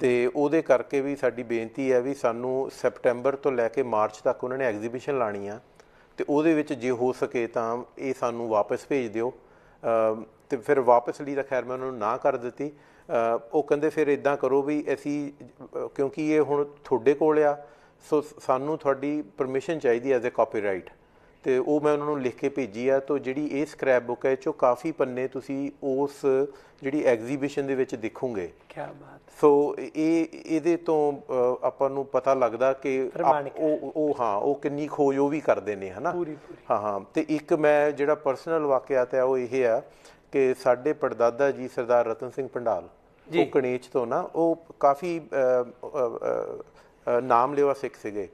ਤੇ ਉਹਦੇ ਕਰਕੇ ਵੀ ਸਾਡੀ ਬੇਨਤੀ ਹੈ ਵੀ ਸਾਨੂੰ ਸੈਪਟੈਂਬਰ ਤੋਂ ਲੈ ਕੇ ਮਾਰਚ ਤੱਕ ਉਹਨਾਂ ਨੇ ਐਗਜ਼ੀਬਿਸ਼ਨ ਲਾਣੀ ਆ। ਤੇ ਉਹਦੇ ਵਿੱਚ ਜੇ ਹੋ ਸਕੇ ਤਾਂ ਇਹ ਸਾਨੂੰ ਵਾਪਸ ਭੇਜ ਦਿਓ। ਤੇ ਫਿਰ ਵਾਪਸ ਲਈ ਤਾਂ ਖੈਰ ਮੈਂ ਉਹਨਾਂ ਨੂੰ ਨਾ ਕਰ ਦਿੱਤੀ। ਉਹ ਕਹਿੰਦੇ ਫਿਰ ਇਦਾਂ ਕਰੋ ਵੀ ਅਸੀਂ, ਕਿਉਂਕਿ ਇਹ ਹੁਣ ਤੁਹਾਡੇ ਕੋਲ ਆ, ਸੋ ਸਾਨੂੰ ਤੁਹਾਡੀ ਪਰਮਿਸ਼ਨ ਚਾਹੀਦੀ ਐਜ਼ ਅ ਕਾਪੀਰਾਈਟ। ਤੇ ਉਹ ਮੈਂ ਉਹਨਾਂ ਨੂੰ ਲਿਖ ਕੇ ਭੇਜੀ ਆ ਤੋਂ ਜਿਹੜੀ ਇਹ ਸਕ੍ਰੈਪ ਬੁੱਕ ਹੈ ਚੋ ਕਾਫੀ ਪੰਨੇ ਤੁਸੀਂ ਉਸ ਜਿਹੜੀ ਐਗਜ਼ੀਬਿਸ਼ਨ ਦੇ ਵਿੱਚ ਦੇਖੋਗੇ। ਕੀ ਬਾਤ। ਸੋ ਇਹ ਇਹਦੇ ਤੋਂ ਆਪਾਂ ਨੂੰ ਪਤਾ ਲੱਗਦਾ ਕਿ ਉਹ ਉਹ ਹਾਂ ਉਹ ਕਿੰਨੀ ਖੋਜ ਉਹ ਵੀ ਕਰਦੇ ਨੇ ਹਨਾ? ਹਾਂ ਹਾਂ। ਤੇ ਇੱਕ ਮੈਂ ਜਿਹੜਾ ਪਰਸਨਲ ਵਾਕਿਆ ਤੇ ਉਹ ਇਹ ਆ ਕਿ ਸਾਡੇ ਪੜਦਾਦਾ ਜੀ ਸਰਦਾਰ ਰਤਨ ਸਿੰਘ ਪੰਡਾਲ ਉਹ ਕਣੇਚ ਤੋਂ ਨਾ ਉਹ ਕਾਫੀ ਨਾਮ ਲੈਵਾ ਸਿੱਖ ਸੀਗੇ।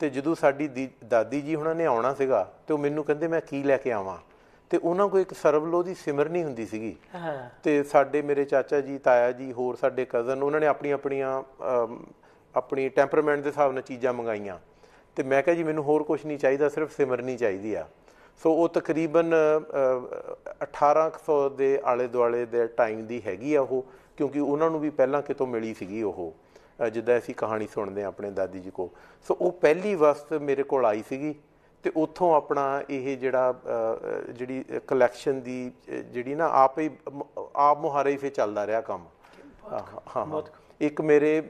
ਤੇ ਜਦੋਂ ਸਾਡੀ ਦਾਦੀ ਜੀ ਉਹਨਾਂ ਨੇ ਆਉਣਾ ਸੀਗਾ ਤੇ ਉਹ ਮੈਨੂੰ ਕਹਿੰਦੇ ਮੈਂ ਕੀ ਲੈ ਕੇ ਆਵਾਂ? ਤੇ ਉਹਨਾਂ ਕੋਲ ਇੱਕ ਸਰਵਲੋ ਦੀ ਸਿਮਰਨੀ ਹੁੰਦੀ ਸੀਗੀ। ਹਾਂ। ਤੇ ਸਾਡੇ ਮੇਰੇ ਚਾਚਾ ਜੀ ਤਾਇਆ ਜੀ ਹੋਰ ਸਾਡੇ ਕਜ਼ਨ ਉਹਨਾਂ ਨੇ ਆਪਣੀ ਆਪਣੀਆਂ ਆਪਣੀ ਟੈਂਪਰਾਮੈਂਟ ਦੇ ਹਿਸਾਬ ਨਾਲ ਚੀਜ਼ਾਂ ਮੰਗਾਈਆਂ। ਤੇ ਮੈਂ ਕਿਹਾ ਜੀ ਮੈਨੂੰ ਹੋਰ ਕੁਝ ਨਹੀਂ ਚਾਹੀਦਾ ਸਿਰਫ ਸਿਮਰਨੀ ਚਾਹੀਦੀ ਆ। ਸੋ ਉਹ ਤਕਰੀਬਨ 1800 ਦੇ ਆਲੇ ਦੁਆਲੇ ਦੇ ਟਾਈਮ ਦੀ ਹੈਗੀ ਆ ਉਹ ਕਿਉਂਕਿ ਉਹਨਾਂ ਨੂੰ ਵੀ ਪਹਿਲਾਂ ਕਿਤੋਂ ਮਿਲੀ ਸੀਗੀ ਉਹ। ਜਿੱਦਾਂ ਅਸੀਂ ਕਹਾਣੀ ਸੁਣਦੇ ਆ ਆਪਣੇ ਦਾਦੀ ਜੀ ਕੋ ਸੋ ਉਹ ਪਹਿਲੀ ਵਸਤ ਮੇਰੇ ਕੋਲ ਆਈ ਸੀਗੀ ਤੇ ਉੱਥੋਂ ਆਪਣਾ ਇਹ ਜਿਹੜਾ ਜਿਹੜੀ ਕਲੈਕਸ਼ਨ ਦੀ ਜਿਹੜੀ ਨਾ ਆਪ ਹੀ ਆਪ ਮੁਹਾਰੇ ਹੀ ਫੇ ਚੱਲਦਾ ਰਿਹਾ ਕੰਮ। ਹਾਂ ਇੱਕ ਮੇਰੇ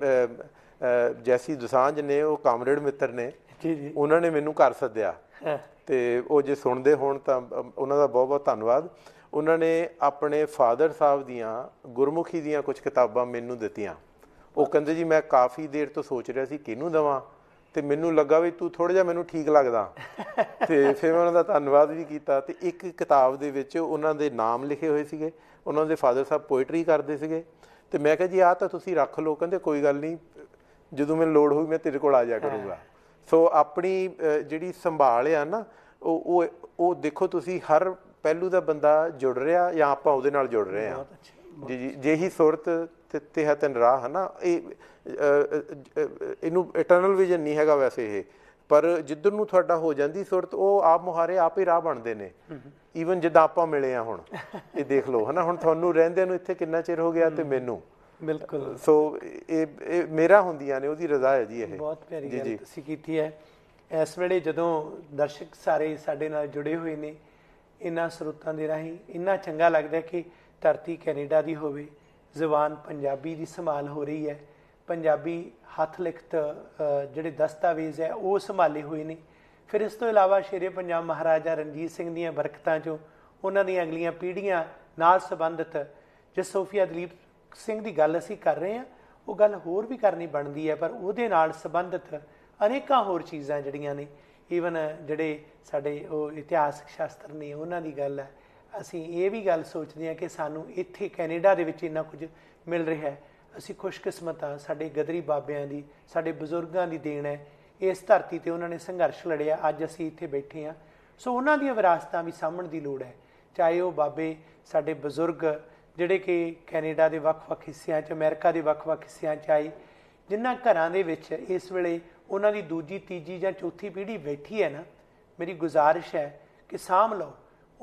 ਜੈਸੀ ਦਸਾਂਜ ਨੇ ਉਹ ਕਾਮਰੇਡ ਮਿੱਤਰ ਨੇ। ਜੀ ਜੀ। ਉਹਨਾਂ ਨੇ ਮੈਨੂੰ ਘਰ ਸੱਦਿਆ। ਤੇ ਉਹ ਜੇ ਸੁਣਦੇ ਹੋਣ ਤਾਂ ਉਹਨਾਂ ਦਾ ਬਹੁਤ ਬਹੁਤ ਧੰਨਵਾਦ। ਉਹਨਾਂ ਨੇ ਆਪਣੇ ਫਾਦਰ ਸਾਹਿਬ ਦੀਆਂ ਗੁਰਮੁਖੀ ਦੀਆਂ ਕੁਝ ਕਿਤਾਬਾਂ ਮੈਨੂੰ ਦਿੱਤੀਆਂ। ਉਹ ਕਹਿੰਦੇ ਜੀ ਮੈਂ ਕਾਫੀ ਦੇਰ ਤੋਂ ਸੋਚ ਰਿਹਾ ਸੀ ਕਿਹਨੂੰ ਦਵਾਂ ਤੇ ਮੈਨੂੰ ਲੱਗਾ ਵੀ ਤੂੰ ਥੋੜਾ ਜਿਹਾ ਮੈਨੂੰ ਠੀਕ ਲੱਗਦਾ। *laughs* ਤੇ ਫਿਰ ਮੈਂ ਉਹਨਾਂ ਦਾ ਧੰਨਵਾਦ ਵੀ ਕੀਤਾ ਤੇ ਇੱਕ ਕਿਤਾਬ ਦੇ ਵਿੱਚ ਉਹਨਾਂ ਦੇ ਨਾਮ ਲਿਖੇ ਹੋਏ ਸੀਗੇ ਉਹਨਾਂ ਦੇ ਫਾਦਰ ਸਾਹਿਬ ਪੋਇਟਰੀ ਕਰਦੇ ਸੀਗੇ ਤੇ ਮੈਂ ਕਿਹਾ ਜੀ ਆਹ ਤਾਂ ਤੁਸੀਂ ਰੱਖ ਲਓ ਕਹਿੰਦੇ ਕੋਈ ਗੱਲ ਨਹੀਂ ਜਦੋਂ ਮੈਨੂੰ ਲੋੜ ਹੋਈ ਮੈਂ ਤੇਰੇ ਕੋਲ ਆ ਜਾ ਕਰੂੰਗਾ। ਸੋ ਆਪਣੀ ਜਿਹੜੀ ਸੰਭਾਲ ਆ ਨਾ ਉਹ ਉਹ ਉਹ ਦੇਖੋ ਤੁਸੀਂ ਹਰ ਪਹਿਲੂ ਦਾ ਬੰਦਾ ਜੁੜ ਰਿਹਾ ਜਾਂ ਆਪਾਂ ਉਹਦੇ ਨਾਲ ਜੁੜ ਰਹੇ ਆ ਜੀ ਜੀ ਜਿਹੀ ਸੁਰਤ ਤੇ ਹੈ ਤਨ ਰਾਹ ਹਨਾ? ਇਹ ਇਹਨੂੰ ਇਟਰਨਲ ਵਿਜ਼ਨ ਨਹੀਂ ਹੈਗਾ ਵੈਸੇ ਇਹ। ਪਰ ਜਿੱਧਰ ਨੂੰ ਤੁਹਾਡਾ ਹੋ ਜਾਂਦੀ ਸੁਰਤ ਉਹ ਆਪ ਮੁਹਾਰੇ ਆਪ ਹੀ ਰਾਹ ਬਣਦੇ ਨੇ। ਈਵਨ ਜਿੱਦਾਂ ਆਪਾਂ ਮਿਲੇ ਆ ਹੁਣ ਇਹ ਦੇਖ ਲਓ ਹਨਾ? ਹੁਣ ਤੁਹਾਨੂੰ ਰਹਿੰਦੇ ਨੂੰ ਇੱਥੇ ਕਿੰਨਾ ਚਿਰ ਹੋ ਗਿਆ ਤੇ ਮੈਨੂੰ? ਬਿਲਕੁਲ। ਸੋ ਇਹ ਇਹ ਮੇਰਾ ਹੁੰਦੀਆਂ ਨੇ ਉਹਦੀ ਰਜ਼ਾ ਹੈ ਜੀ ਇਹ। ਬਹੁਤ ਪਿਆਰੀ ਗੱਲ ਤੁਸੀਂ ਕੀਤੀ ਹੈ। ਇਸ ਵੇਲੇ ਜਦੋਂ ਦਰਸ਼ਕ ਸਾਰੇ ਸਾਡੇ ਨਾਲ ਜੁੜੇ ਹੋਏ ਨੇ ਇਨ੍ਹਾਂ ਸਰੋਤਾਂ ਦੇ ਰਾਹੀਂ ਇੰਨਾ ਚੰਗਾ ਲੱਗਦਾ ਕਿ ਧਰਤੀ ਕੈਨੇਡਾ ਦੀ ਹੋਵੇ, ਜ਼ਬਾਨ ਪੰਜਾਬੀ ਦੀ ਸੰਭਾਲ ਹੋ ਰਹੀ ਹੈ। ਪੰਜਾਬੀ ਹੱਥ ਲਿਖਤ ਜਿਹੜੇ ਦਸਤਾਵੇਜ਼ ਹੈ, ਉਹ ਸੰਭਾਲੇ ਹੋਏ ਨੇ। ਫਿਰ ਇਸ ਤੋਂ ਇਲਾਵਾ ਸ਼ੇਰੇ ਪੰਜਾਬ ਮਹਾਰਾਜਾ ਰਣਜੀਤ ਸਿੰਘ ਦੀਆਂ ਬਰਕਤਾਂ ਚੋਂ ਉਹਨਾਂ ਦੀਆਂ ਅਗਲੀਆਂ ਪੀੜ੍ਹੀਆਂ ਨਾਲ ਸੰਬੰਧਿਤ ਜਿਸ ਸੋਫੀਆ ਦਲੀਪ ਸਿੰਘ ਦੀ ਗੱਲ ਅਸੀਂ ਕਰ ਰਹੇ ਹਾਂ, ਉਹ ਗੱਲ ਹੋਰ ਵੀ ਕਰਨੀ ਬਣਦੀ ਹੈ, ਪਰ ਉਹਦੇ ਨਾਲ ਸੰਬੰਧਿਤ ਅਨੇਕਾਂ ਹੋਰ ਚੀਜ਼ਾਂ ਜਿਹੜੀਆਂ ਨੇ। ਈਵਨ ਜਿਹੜੇ ਸਾਡੇ ਉਹ ਇਤਿਹਾਸਕ ਸ਼ਾਸਤਰ ਨੇ, ਉਹਨਾਂ ਦੀ ਗੱਲ ਹੈ। ਅਸੀਂ ਇਹ ਵੀ ਗੱਲ ਸੋਚਦੇ ਹਾਂ ਕਿ ਸਾਨੂੰ ਇੱਥੇ ਕੈਨੇਡਾ ਦੇ ਵਿੱਚ ਇੰਨਾ ਕੁਝ ਮਿਲ ਰਿਹਾ ਹੈ। ਅਸੀਂ ਖੁਸ਼ਕਿਸਮਤ ਹਾਂ, ਸਾਡੇ ਗਦਰੀ ਬਾਬਿਆਂ ਦੀ, ਸਾਡੇ ਬਜ਼ੁਰਗਾਂ ਦੀ ਦੇਣ ਹੈ। ਇਸ ਧਰਤੀ ਤੇ ਉਹਨਾਂ ਨੇ ਸੰਘਰਸ਼ ਲੜਿਆ, ਅੱਜ ਅਸੀਂ ਇੱਥੇ ਬੈਠੇ ਹਾਂ। ਸੋ ਉਹਨਾਂ ਦੀਆਂ ਵਿਰਾਸਤਾਂ ਵੀ ਸਾਂਭਣ ਦੀ ਲੋੜ ਹੈ। ਚਾਹੇ ਉਹ ਬਾਬੇ, ਸਾਡੇ ਬਜ਼ੁਰਗ, ਜਿਹੜੇ ਕਿ ਕੈਨੇਡਾ ਦੇ ਵੱਖ-ਵੱਖ ਹਿੱਸਿਆਂ 'ਚ, ਅਮਰੀਕਾ ਦੇ ਵੱਖ-ਵੱਖ ਹਿੱਸਿਆਂ 'ਚ ਆਏ, ਜਿਨ੍ਹਾਂ ਘਰਾਂ ਦੇ ਵਿੱਚ ਇਸ ਵੇਲੇ ਉਹਨਾਂ ਦੀ ਦੂਜੀ, ਤੀਜੀ ਜਾਂ ਚੌਥੀ ਪੀੜ੍ਹੀ ਬੈਠੀ ਹੈ ਨਾ, ਮੇਰੀ ਗੁਜ਼ਾਰਿਸ਼ ਹੈ ਕਿ ਸਾਂਭ ਲਓ।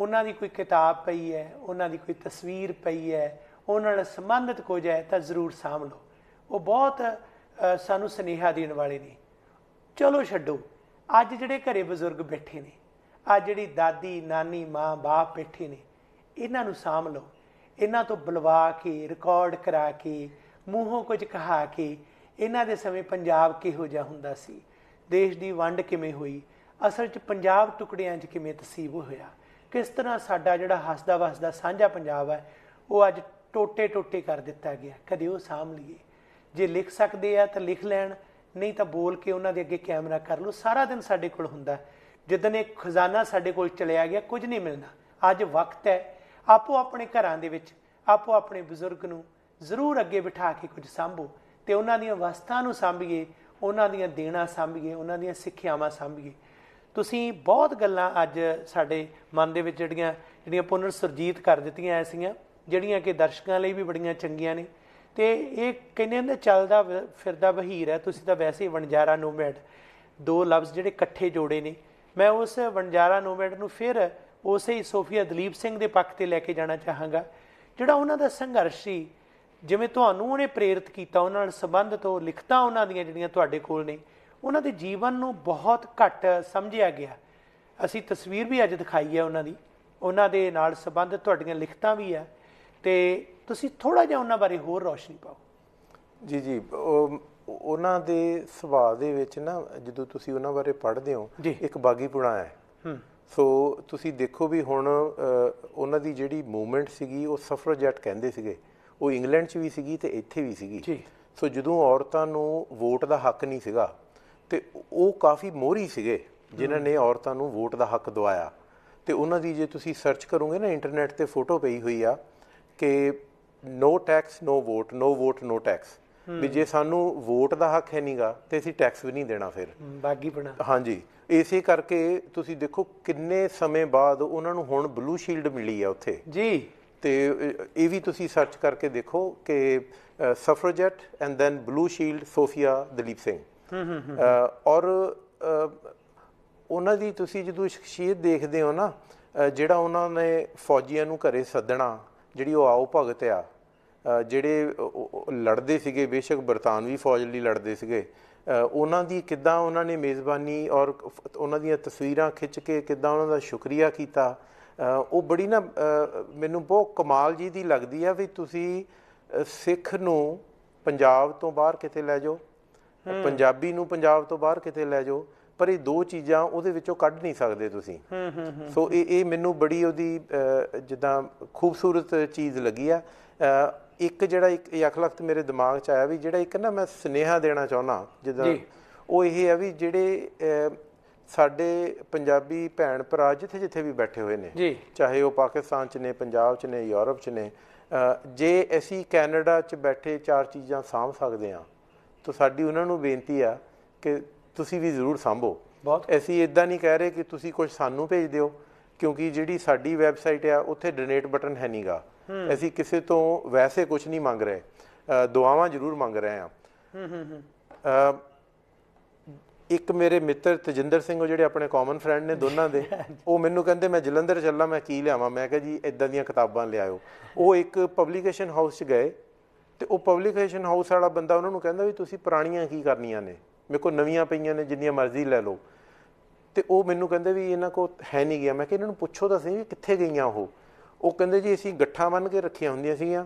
ਉਹਨਾਂ ਦੀ ਕੋਈ ਕਿਤਾਬ ਪਈ ਹੈ, ਉਹਨਾਂ ਦੀ ਕੋਈ ਤਸਵੀਰ ਪਈ ਹੈ, ਉਹਨਾਂ ਨਾਲ ਸੰਬੰਧਿਤ ਕੁਝ ਹੈ ਤਾਂ ਜ਼ਰੂਰ ਸਾਂਭ ਲਓ। ਉਹ ਬਹੁਤ ਸਾਨੂੰ ਸਨੇਹਾ ਦੇਣ ਵਾਲੇ ਨੇ। ਚਲੋ ਛੱਡੋ, ਅੱਜ ਜਿਹੜੇ ਘਰੇ ਬਜ਼ੁਰਗ ਬੈਠੇ ਨੇ, ਅੱਜ ਜਿਹੜੀ ਦਾਦੀ, ਨਾਨੀ, ਮਾਂ, ਬਾਪ ਬੈਠੇ ਨੇ, ਇਹਨਾਂ ਨੂੰ ਸਾਂਭ ਲਓ। ਇਹਨਾਂ ਤੋਂ ਬੁਲਵਾ ਕੇ ਰਿਕਾਰਡ ਕਰਾ ਕੇ, ਮੂੰਹੋਂ ਕੁਝ ਕਹਾ ਕੇ, ਇਹਨਾਂ ਦੇ ਸਮੇਂ ਪੰਜਾਬ ਕਿਹੋ ਜਿਹਾ ਹੁੰਦਾ ਸੀ? ਦੇਸ਼ ਦੀ ਵੰਡ ਕਿਵੇਂ ਹੋਈ? ਅਸਲ 'ਚ ਪੰਜਾਬ ਟੁਕੜਿਆਂ 'ਚ ਕਿਵੇਂ ਤਸੀਬ ਹੋਇਆ? ਕਿਸ ਤਰ੍ਹਾਂ ਸਾਡਾ ਜਿਹੜਾ ਹੱਸਦਾ ਵਸਦਾ ਸਾਂਝਾ ਪੰਜਾਬ ਹੈ, ਉਹ ਅੱਜ ਟੋਟੇ ਟੋਟੇ ਕਰ ਦਿੱਤਾ ਗਿਆ। ਕਦੇ ਉਹ ਸਾਂਭ ਲਈਏ। ਜੇ ਲਿਖ ਸਕਦੇ ਆ ਤਾਂ ਲਿਖ ਲੈਣ, ਨਹੀਂ ਤਾਂ ਬੋਲ ਕੇ ਉਹਨਾਂ ਦੇ ਅੱਗੇ ਕੈਮਰਾ ਕਰ ਲਓ। ਸਾਰਾ ਦਿਨ ਸਾਡੇ ਕੋਲ ਹੁੰਦਾ ਜਿੱਦਨ ਇਹ ਖਜ਼ਾਨਾ ਸਾਡੇ ਕੋਲ ਚਲਿਆ ਗਿਆ, ਕੁਝ ਨਹੀਂ ਮਿਲਣਾ। ਅੱਜ ਵਕਤ ਹੈ। ਆਪੋ ਆਪਣੇ ਘਰਾਂ ਦੇ ਵਿੱਚ, ਆਪੋ ਆਪਣੇ ਬਜ਼ੁਰਗ ਨੂੰ ਜ਼ਰੂਰ ਅੱਗੇ ਬਿਠਾ ਕੇ ਕੁਝ ਸੰਭੋ। ਤੇ ਉਹਨਾਂ ਦੀਆਂ ਵਸਤਾਂ ਨੂੰ ਸੰਭੀਏ, ਉਹਨਾਂ ਦੀਆਂ ਦੇਣਾ ਸੰਭੀਏ, ਉਹਨਾਂ ਦੀਆਂ ਸਿੱਖਿਆਵਾਂ ਸੰਭੀਏ। ਤੁਸੀਂ ਬਹੁਤ ਗੱਲਾਂ ਅੱਜ ਸਾਡੇ ਮਨ ਦੇ ਵਿੱਚ ਜਿਹੜੀਆਂ ਜਿਹੜੀਆਂ ਪੁਨਰ ਸੁਰਜੀਤ ਕਰ ਦਿੱਤੀਆਂ ਐਸੀਆਂ, ਜਿਹੜੀਆਂ ਕਿ ਦਰਸ਼ਕਾਂ ਲਈ ਵੀ ਬੜੀਆਂ ਚੰਗੀਆਂ ਨੇ। ਤੇ ਇਹ ਕਹਿੰਦੇ ਹੁੰਦੇ ਚੱਲਦਾ ਫਿਰਦਾ ਵਹੀਰ ਹੈ, ਤੁਸੀਂ ਤਾਂ ਵੈਸੇ ਹੀ ਵਣਜਾਰਾ ਨੋਮੈਡ। ਦੋ ਲਫ਼ਜ਼ ਜਿਹੜੇ ਇਕੱਠੇ ਜੋੜੇ ਨੇ। ਮੈਂ ਉਸ ਵਣਜਾਰਾ ਨੋਮੈਡ ਨੂੰ ਫਿਰ ਉਸੇ ਹੀ ਸੋਫੀਆ ਦਲੀਪ ਸਿੰਘ ਦੇ ਪੱਖ ਤੇ ਲੈ ਕੇ ਜਾਣਾ ਚਾਹਾਂਗਾ, ਜਿਹੜਾ ਉਹਨਾਂ ਦਾ ਸੰਘਰਸ਼ ਸੀ। ਜਿਵੇਂ ਤੁਹਾਨੂੰ ਉਹਨੇ ਪ੍ਰੇਰਿਤ ਕੀਤਾ, ਉਹਨਾਂ ਨਾਲ ਸੰਬੰਧਿਤ ਉਹ ਲਿਖਤਾਂ ਉਹਨਾਂ ਦੀਆਂ ਜਿਹੜੀਆਂ ਤੁਹਾਡੇ ਕੋਲ ਨੇ। ਉਹਨਾਂ ਦੇ ਜੀਵਨ ਨੂੰ ਬਹੁਤ ਘੱਟ ਸਮਝਿਆ ਗਿਆ। ਅਸੀਂ ਤਸਵੀਰ ਵੀ ਅੱਜ ਦਿਖਾਈ ਹੈ ਉਹਨਾਂ ਦੀ। ਉਹਨਾਂ ਦੇ ਨਾਲ ਸੰਬੰਧਿਤ ਤੁਹਾਡੀਆਂ ਲਿਖਤਾਂ ਵੀ ਆ ਤੇ ਤੁਸੀਂ ਥੋੜਾ ਜਿਹਾ ਉਹਨਾਂ ਬਾਰੇ ਹੋਰ ਰੋਸ਼ਨੀ ਪਾਓ। ਜੀ ਜੀ। ਉਹਨਾਂ ਦੇ ਸੁਭਾਅ ਦੇ ਵਿੱਚ ਨਾ ਜਦੋਂ ਤੁਸੀਂ ਉਹਨਾਂ ਬਾਰੇ ਪੜ੍ਹਦੇ ਹੋ ਇੱਕ ਬਾਗੀਪੁਣਾ ਹੈ। ਸੋ ਤੁਸੀਂ ਦੇਖੋ ਵੀ ਹੁਣ ਉਹਨਾਂ ਦੀ ਜਿਹੜੀ ਮੂਵਮੈਂਟ ਸੀਗੀ ਉਹ ਸਫਰਜੈਟ ਕਹਿੰਦੇ ਸੀਗੇ। ਉਹ ਇੰਗਲੈਂਡ 'ਚ ਵੀ ਸੀਗੀ ਤੇ ਇੱਥੇ ਵੀ ਸੀਗੀ। ਜੀ। ਸੋ ਜਦੋਂ ਔਰਤਾਂ ਨੂੰ ਵੋਟ ਦਾ ਹੱਕ ਨਹੀਂ ਸੀਗਾ ਤੇ ਉਹ ਕਾਫੀ ਮੋਹਰੀ ਸੀਗੇ ਜਿਨ੍ਹਾਂ ਨੇ ਔਰਤਾਂ ਨੂੰ ਵੋਟ ਦਾ ਹੱਕ ਦਵਾਇਆ। ਤੇ ਉਹਨਾਂ ਦੀ ਜੇ ਤੁਸੀਂ ਸਰਚ ਕਰੋਗੇ ਨਾ ਇੰਟਰਨੈਟ ਤੇ ਫੋਟੋ ਪਈ ਹੋਈ ਆ ਕਿ no tax no vote no vote no tax ਵੀ ਜੇ ਸਾਨੂੰ ਵੋਟ ਦਾ ਹੱਕ ਹੈ ਨਹੀਂਗਾ ਤੇ ਅਸੀਂ ਟੈਕਸ ਵੀ ਨਹੀਂ ਦੇਣਾ ਫਿਰ। ਬਾਗੀ ਬਣਾ। ਹਾਂਜੀ। ਇਸੇ ਕਰਕੇ ਤੁਸੀਂ ਦੇਖੋ ਕਿੰਨੇ ਸਮੇਂ ਬਾਅਦ ਉਹਨਾਂ ਨੂੰ ਹੁਣ ਬਲੂ ਸ਼ੀਲਡ ਮਿਲੀ ਆ ਉੱਥੇ। ਜੀ। ਤੇ ਇਹ ਵੀ ਤੁਸੀਂ ਸਰਚ ਕਰਕੇ ਦੇਖੋ ਕਿ suffragette and then blue shield Sophia Duleep Singh ਔਰ ਉਹਨਾਂ ਦੀ ਤੁਸੀਂ ਜਦੋਂ ਸ਼ਖਸੀਅਤ ਦੇਖਦੇ ਹੋ ਨਾ ਜਿਹੜਾ ਉਹਨਾਂ ਨੇ ਫੌਜੀਆਂ ਨੂੰ ਘਰੇ ਸੱਦਣਾ, ਜਿਹੜੀ ਉਹ ਆਓ ਭਗਤ ਆ ਜਿਹੜੇ ਲੜਦੇ ਸੀਗੇ, ਬੇਸ਼ੱਕ ਬਰਤਾਨਵੀ ਫੌਜ ਲਈ ਲੜਦੇ ਸੀਗੇ ਉਹਨਾਂ ਦੀ ਕਿੱਦਾਂ ਉਹਨਾਂ ਨੇ ਮੇਜ਼ਬਾਨੀ ਔਰ ਉਹਨਾਂ ਦੀਆਂ ਤਸਵੀਰਾਂ ਖਿੱਚ ਕੇ ਕਿੱਦਾਂ ਉਹਨਾਂ ਦਾ ਸ਼ੁਕਰੀਆ ਕੀਤਾ ਉਹ ਬੜੀ ਨਾ ਮੈਨੂੰ ਬਹੁਤ ਕਮਾਲ ਜੀ ਦੀ ਲੱਗਦੀ ਆ ਵੀ ਤੁਸੀਂ ਸਿੱਖ ਨੂੰ ਪੰਜਾਬ ਤੋਂ ਬਾਹਰ ਕਿਤੇ ਲੈ ਜਾਓ। ਪੰਜਾਬੀ ਨੂੰ ਪੰਜਾਬ ਤੋਂ ਬਾਹਰ ਕਿਤੇ ਲੈ ਜਾਓ ਪਰ ਇਹ ਦੋ ਚੀਜ਼ਾਂ ਉਹਦੇ ਵਿੱਚੋਂ ਕੱਢ ਨਹੀਂ ਸਕਦੇ ਤੁਸੀਂ। ਸੋ ਇਹ ਇਹ ਮੈਨੂੰ ਬੜੀ ਉਹਦੀ ਜਿੱਦਾਂ ਖੂਬਸੂਰਤ ਚੀਜ਼ ਲੱਗੀ ਆ। ਇੱਕ ਜਿਹੜਾ ਇੱਕ ਅਖਲਕਤ ਮੇਰੇ ਦਿਮਾਗ 'ਚ ਆਇਆ ਵੀ ਜਿਹੜਾ ਇੱਕ ਨਾ ਮੈਂ ਸਨੇਹਾ ਦੇਣਾ ਚਾਹੁੰਦਾ ਜਿੱਦਾਂ ਉਹ ਇਹ ਹੈ ਵੀ ਜਿਹੜੇ ਸਾਡੇ ਪੰਜਾਬੀ ਭੈਣ ਭਰਾ ਜਿੱਥੇ ਜਿੱਥੇ ਵੀ ਬੈਠੇ ਹੋਏ ਨੇ ਚਾਹੇ ਉਹ ਪਾਕਿਸਤਾਨ 'ਚ ਨੇ ਪੰਜਾਬ 'ਚ ਨੇ ਯੂਰਪ 'ਚ ਨੇ ਜੇ ਅਸੀਂ ਕੈਨੇਡਾ 'ਚ ਬੈਠੇ ਚਾਰ ਚੀਜ਼ਾਂ ਸਾਂਭ ਸਕਦੇ ਆ ਤਾਂ ਸਾਡੀ ਉਹਨਾਂ ਨੂੰ ਬੇਨਤੀ ਆ ਕਿ ਤੁਸੀਂ ਵੀ ਜ਼ਰੂਰ ਸਾਂਭੋ। ਅਸੀਂ ਇਦਾਂ ਨਹੀਂ ਕਹਿ ਰਹੇ ਕਿ ਤੁਸੀਂ ਕੁਝ ਸਾਨੂੰ ਭੇਜ ਦਿਓ ਕਿਉਂਕਿ ਜਿਹੜੀ ਸਾਡੀ ਵੈਬਸਾਈਟ ਆ ਉੱਥੇ ਡੋਨੇਟ ਬਟਨ ਹੈ ਨਹੀਂਗਾ ਅਸੀਂ ਕਿਸੇ ਤੋਂ ਵੈਸੇ ਕੁਝ ਨਹੀਂ ਮੰਗ ਰਹੇ। ਦੁਆਵਾਂ ਜ਼ਰੂਰ ਮੰਗ ਰਹੇ ਆ ਹੂੰ ਹੂੰ ਹੂੰ। ਇੱਕ ਮੇਰੇ ਮਿੱਤਰ ਤਜਿੰਦਰ ਸਿੰਘ ਉਹ ਜਿਹੜੇ ਆਪਣੇ ਕਾਮਨ ਫਰੈਂਡ ਨੇ ਦੋਨਾਂ ਦੇ *laughs* ਉਹ ਮੈਨੂੰ ਕਹਿੰਦੇ ਮੈਂ ਜਲੰਧਰ ਚੱਲਾਂ ਮੈਂ ਕੀ ਲਿਆਵਾਂ? ਮੈਂ ਕਿਹਾ ਜੀ ਇਦਾਂ ਦੀਆਂ ਕਿਤਾਬਾਂ ਲਿਆਇਓ ਉਹ ਇੱਕ ਪਬਲੀਕੇਸ਼ਨ ਹਾਊਸ 'ਚ ਗਏ। ਤੇ ਉਹ ਪਬਲੀਕੇਸ਼ਨ ਹਾਊਸ ਵਾਲਾ ਬੰਦਾ ਉਹਨਾਂ ਨੂੰ ਕਹਿੰਦਾ ਵੀ ਤੁਸੀਂ ਪੁਰਾਣੀਆਂ ਕੀ ਕਰਨੀਆਂ ਨੇ? ਮੇਰੇ ਕੋਲ ਨਵੀਆਂ ਪਈਆਂ ਨੇ ਜਿੰਨੀਆਂ ਮਰਜ਼ੀ ਲੈ ਲਓ। ਤੇ ਉਹ ਮੈਨੂੰ ਕਹਿੰਦੇ ਵੀ ਇਹਨਾਂ ਕੋ ਹੈ ਨਹੀਂ ਗਿਆ। ਮੈਂ ਕਿ ਇਹਨਾਂ ਨੂੰ ਪੁੱਛੋ ਤਾਂ ਸਹੀ ਵੀ ਕਿੱਥੇ ਗਈਆਂ ਉਹ? ਉਹ ਕਹਿੰਦੇ ਜੀ ਅਸੀਂ ਗੱਠਾਂ ਬੰਨ ਕੇ ਰੱਖੀਆਂ ਹੁੰਦੀਆਂ ਸੀਗੀਆਂ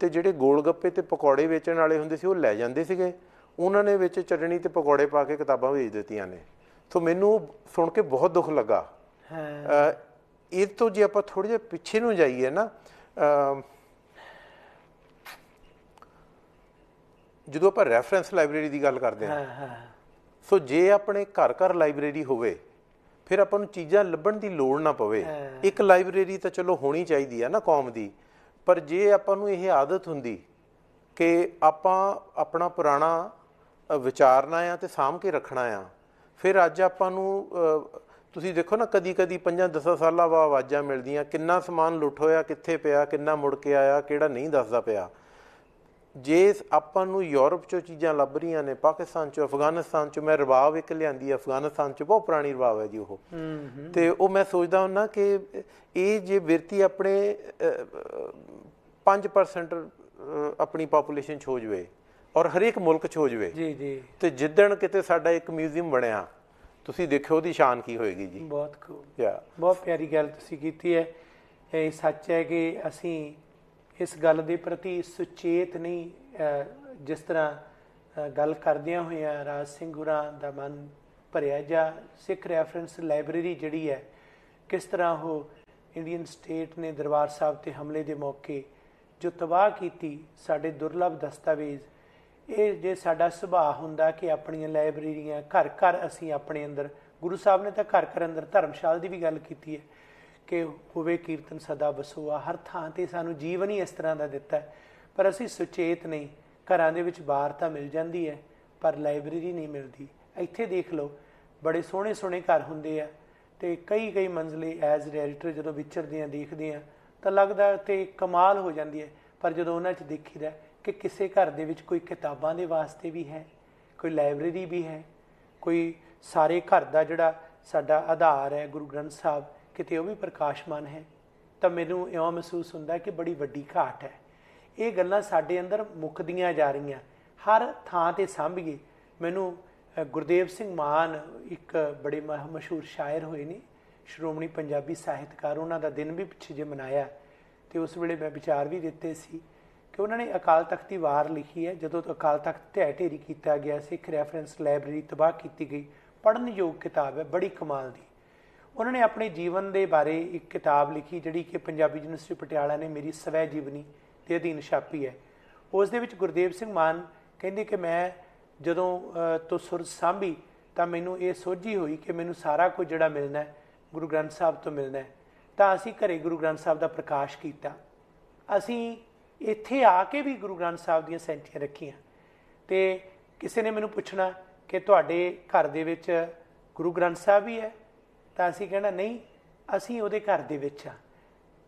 ਤੇ ਜਿਹੜੇ ਗੋਲ ਗੱਪੇ ਤੇ ਪਕੌੜੇ ਵੇਚਣ ਵਾਲੇ ਹੁੰਦੇ ਸੀ ਉਹ ਲੈ ਜਾਂਦੇ ਸੀਗੇ। ਉਹਨਾਂ ਨੇ ਵਿੱਚ ਚਟਣੀ ਤੇ ਪਕੌੜੇ ਪਾ ਕੇ ਕਿਤਾਬਾਂ ਵੇਚ ਦਿੱਤੀਆਂ ਨੇ। ਸੋ ਮੈਨੂੰ ਸੁਣ ਕੇ ਬਹੁਤ ਦੁੱਖ ਲੱਗਾ। ਹਾਂ। ਇਹ ਤੋਂ ਜੇ ਆਪਾਂ ਥੋੜੇ ਜਿਹਾ ਪਿੱਛੇ ਨੂੰ ਜਾਈਏ ਨਾ ਜਦੋਂ ਆਪਾਂ ਰੈਫਰੈਂਸ ਲਾਇਬ੍ਰੇਰੀ ਦੀ ਗੱਲ ਕਰਦੇ ਹਾਂ ਹਾਂ ਹਾਂ। ਸੋ ਜੇ ਆਪਣੇ ਘਰ ਘਰ ਲਾਇਬ੍ਰੇਰੀ ਹੋਵੇ ਫਿਰ ਆਪਾਂ ਨੂੰ ਚੀਜ਼ਾਂ ਲੱਭਣ ਦੀ ਲੋੜ ਨਾ ਪਵੇ। ਇੱਕ ਲਾਇਬ੍ਰੇਰੀ ਤਾਂ ਚਲੋ ਹੋਣੀ ਚਾਹੀਦੀ ਆ ਨਾ ਕੌਮ ਦੀ ਪਰ ਜੇ ਆਪਾਂ ਨੂੰ ਇਹ ਆਦਤ ਹੁੰਦੀ ਕਿ ਆਪਾਂ ਆਪਣਾ ਪੁਰਾਣਾ ਵਿਚਾਰਨਾ ਆ ਤੇ ਸਾਂਭ ਕੇ ਰੱਖਣਾ ਆ ਫਿਰ ਅੱਜ ਆਪਾਂ ਨੂੰ ਤੁਸੀਂ ਦੇਖੋ ਨਾ ਕਦੀ ਕਦੀ 5-10 ਸਾਲਾਂ ਬਾਅਦ ਆਵਾਜ਼ਾਂ ਮਿਲਦੀਆਂ ਕਿੰਨਾ ਸਮਾਨ ਲੁੱਟ ਹੋਇਆ ਕਿੱਥੇ ਪਿਆ ਕਿੰਨਾ ਮੁੜ ਕੇ ਆਇਆ ਕਿਹੜਾ ਨਹੀਂ ਦੱਸਦਾ ਪਿਆ। ਜੇ ਆਪਾਂ ਨੂੰ ਯੂਰਪ ਚੋਂ ਚੀਜ਼ਾਂ ਲੱਭ ਰਹੀਆਂ ਨੇ ਪਾਕਿਸਤਾਨ ਚੋਂ ਅਫਗਾਨਿਸਤਾਨ ਚੋਂ ਮੈਂ ਰਵਾਬ ਇੱਕ ਲਿਆਂਦੀ ਅਫਗਾਨਿਸਤਾਨ ਚੋਂ ਬਹੁਤ ਪੁਰਾਣੀ ਰਵਾਬ ਹੈ ਜੀ ਉਹ ਤੇ ਉਹ ਮੈਂ ਸੋਚਦਾ ਹੁੰਨਾ ਕਿ ਇਹ ਜੇ ਵਿਰਤੀ ਆਪਣੇ ਅਹ, 5% ਅਹ, ਆਪਣੀ ਪਾਪੂਲੇਸ਼ਨ 'ਚ ਹੋ ਜਵੇ ਔਰ ਹਰੇਕ ਮੁਲਕ 'ਚ ਹੋ ਜਵੇ ਜੀ ਜੀ। ਤੇ ਜਿੱਦਣ ਕਿਤੇ ਸਾਡਾ ਇੱਕ ਮਿਊਜ਼ੀਅਮ ਬਣਿਆ ਤੁਸੀਂ ਦੇਖਿਓ ਉਹਦੀ ਸ਼ਾਨ ਕੀ ਹੋਏਗੀ ਜੀ। ਬਹੁਤ ਖੂਬ ਯਾ ਬਹੁਤ ਪਿਆਰੀ ਗੱਲ ਤੁਸੀਂ ਕੀਤੀ ਹੈ। ਇਹ ਸੱਚ ਹੈ ਕਿ ਅਸੀਂ ਇਸ ਗੱਲ ਦੇ ਪ੍ਰਤੀ ਸੁਚੇਤ ਨਹੀਂ ਜਿਸ ਤਰ੍ਹਾਂ ਗੱਲ ਕਰਦਿਆਂ ਹੋਇਆਂ ਰਾਜ ਸਿੰਘ ਗੁਰਾਂ ਦਾ ਮਨ ਭਰਿਆ ਜਾਂ, ਸਿੱਖ ਰੈਫਰੈਂਸ ਲਾਇਬ੍ਰੇਰੀ ਜਿਹੜੀ ਹੈ, ਕਿਸ ਤਰ੍ਹਾਂ ਉਹ ਇੰਡੀਅਨ ਸਟੇਟ ਨੇ ਦਰਬਾਰ ਸਾਹਿਬ ਤੇ ਹਮਲੇ ਦੇ ਮੌਕੇ ਜੋ ਤਬਾਹ ਕੀਤੀ ਸਾਡੇ ਦੁਰਲੱਭ ਦਸਤਾਵੇਜ਼, ਇਹ ਜੇ ਸਾਡਾ ਸੁਭਾਅ ਹੁੰਦਾ ਕਿ ਆਪਣੀਆਂ ਲਾਇਬ੍ਰੇਰੀਆਂ ਘਰ ਘਰ ਅਸੀਂ ਆਪਣੇ ਅੰਦਰ, ਗੁਰੂ ਸਾਹਿਬ ਨੇ ਤਾਂ ਘਰ ਘਰ ਅੰਦਰ ਧਰਮਸ਼ਾਲ ਦੀ ਵੀ ਗੱਲ ਕੀਤੀ ਹੈ ਕਿ ਹੋਵੇ ਕੀਰਤਨ ਸਦਾ ਬਸੋਆ ਹਰ ਥਾਂ ਤੇ ਸਾਨੂੰ ਜੀਵਨ ਹੀ ਇਸ ਤਰ੍ਹਾਂ ਦਾ ਦਿੱਤਾ ਪਰ ਅਸੀਂ ਸੁਚੇਤ ਨਹੀਂ, ਘਰਾਂ ਦੇ ਵਿੱਚ ਬਾਹਰ ਤਾਂ ਮਿਲ ਜਾਂਦੀ ਹੈ, ਪਰ ਲਾਇਬ੍ਰੇਰੀ ਨਹੀਂ ਮਿਲਦੀ। ਇੱਥੇ ਦੇਖ ਲਓ, ਬੜੇ ਸੋਹਣੇ ਸੋਹਣੇ ਘਰ ਹੁੰਦੇ ਆ ਤੇ ਕਈ ਕਈ ਮੰਜ਼ਲੇ ਐਜ਼ ਰੈਡੀਟਰ ਜਦੋਂ ਵਿਚਰਦੇ ਆ, ਦੇਖਦੇ ਆ, ਤਾਂ ਲੱਗਦਾ ਤੇ ਕਮਾਲ ਹੋ ਜਾਂਦੀ ਹੈ। ਪਰ ਜਦੋਂ ਉਹਨਾਂ 'ਚ ਦੇਖੀਦਾ ਕਿ ਕਿਸੇ ਘਰ ਦੇ ਵਿੱਚ ਕੋਈ ਕਿਤਾਬਾਂ ਦੇ ਵਾਸਤੇ ਵੀ ਹੈ, ਕੋਈ ਲਾਇਬ੍ਰੇਰੀ ਵੀ ਹੈ, ਕੋਈ ਸਾਰੇ ਘਰ ਦਾ ਜਿਹੜਾ ਸਾਡਾ ਆਧਾਰ ਹੈ, ਗੁਰੂ ਗ੍ਰੰਥ ਸਾਹਿਬ ਕਿਤੇ ਉਹ ਵੀ ਪ੍ਰਕਾਸ਼ਮਾਨ ਹੈ, ਤਾਂ ਮੈਨੂੰ ਇਉਂ ਮਹਿਸੂਸ ਹੁੰਦਾ ਕਿ ਬੜੀ ਵੱਡੀ ਘਾਟ ਹੈ। ਇਹ ਗੱਲਾਂ ਸਾਡੇ ਅੰਦਰ ਮੁੱਕਦੀਆਂ ਜਾ ਰਹੀਆਂ। ਹਰ ਥਾਂ ਤੇ ਸਾਂਭੀਏ। ਮੈਨੂੰ ਗੁਰਦੇਵ ਸਿੰਘ ਮਾਨ ਇੱਕ ਬੜੇ ਮ- ਮਸ਼ਹੂਰ ਸ਼ਾਇਰ ਹੋਏ ਨੇ। ਸ਼੍ਰੋਮਣੀ ਪੰਜਾਬੀ ਸਾਹਿਤਕਾਰ, ਉਹਨਾਂ ਦਾ ਦਿਨ ਵੀ ਪਿੱਛੇ ਜੇ ਮਨਾਇਆ ਤੇ ਉਸ ਵੇਲੇ ਮੈਂ ਵਿਚਾਰ ਵੀ ਦਿੱਤੇ ਸੀ ਕਿ ਉਹਨਾਂ ਨੇ ਅਕਾਲ ਤਖਤ ਦੀ ਵਾਰ ਲਿਖੀ ਹੈ। ਜਦੋਂ ਅਕਾਲ ਤਖਤ ਢਹਿ ਢੇਰੀ ਕੀਤਾ ਗਿਆ ਸਿੱਖ ਰੈਫਰੈਂਸ ਲਾਇਬ੍ਰੇਰੀ ਤਬਾਹ ਕੀਤੀ ਗਈ। ਪੜ੍ਹਨ ਯੋਗ ਕਿਤਾਬ ਹੈ, ਬੜੀ ਕਮਾਲ ਦੀ। ਉਹਨਾਂ ਨੇ ਆਪਣੇ ਜੀਵਨ ਦੇ ਬਾਰੇ ਇੱਕ ਕਿਤਾਬ ਲਿਖੀ, ਜਿਹੜੀ ਕਿ ਪੰਜਾਬੀ ਯੂਨੀਵਰਸਿਟੀ ਪਟਿਆਲਾ ਨੇ ਮੇਰੀ ਸਵੈ ਜੀਵਨੀ ਦੇ ਅਧੀਨ ਛਾਪੀ ਹੈ। ਉਸ ਦੇ ਵਿੱਚ ਗੁਰਦੇਵ ਸਿੰਘ ਮਾਨ ਕਹਿੰਦੇ ਕਿ ਮੈਂ ਜਦੋਂ ਤੋਂ ਸੁਰ ਸਾਂਭੀ ਤਾਂ ਮੈਨੂੰ ਇਹ ਸੋਝੀ ਹੋਈ ਕਿ ਮੈਨੂੰ ਸਾਰਾ ਕੁਝ ਜਿਹੜਾ ਮਿਲਣਾ ਹੈ, ਗੁਰੂ ਗ੍ਰੰਥ ਸਾਹਿਬ ਤੋਂ ਮਿਲਣਾ ਹੈ। ਤਾਂ ਅਸੀਂ ਘਰੇ ਗੁਰੂ ਗ੍ਰੰਥ ਸਾਹਿਬ ਦਾ ਪ੍ਰਕਾਸ਼ ਕੀਤਾ। ਅਸੀਂ ਇੱਥੇ ਆ ਕੇ ਵੀ ਗੁਰੂ ਗ੍ਰੰਥ ਸਾਹਿਬ ਦੀਆਂ ਸੈਂਚੀਆਂ ਰੱਖੀਆਂ। ਤੇ ਕਿਸੇ ਨੇ ਮੈਨੂੰ ਪੁੱਛਣਾ ਕਿ ਤੁਹਾਡੇ ਘਰ ਦੇ ਵਿੱਚ ਗੁਰੂ ਗ੍ਰੰਥ ਸਾਹਿਬ ਵੀ ਹੈ? ਤਾਂ ਅਸੀਂ ਕਹਿਣਾ, ਨਹੀਂ, ਅਸੀਂ ਉਹਦੇ ਘਰ ਦੇ ਵਿੱਚ ਆ।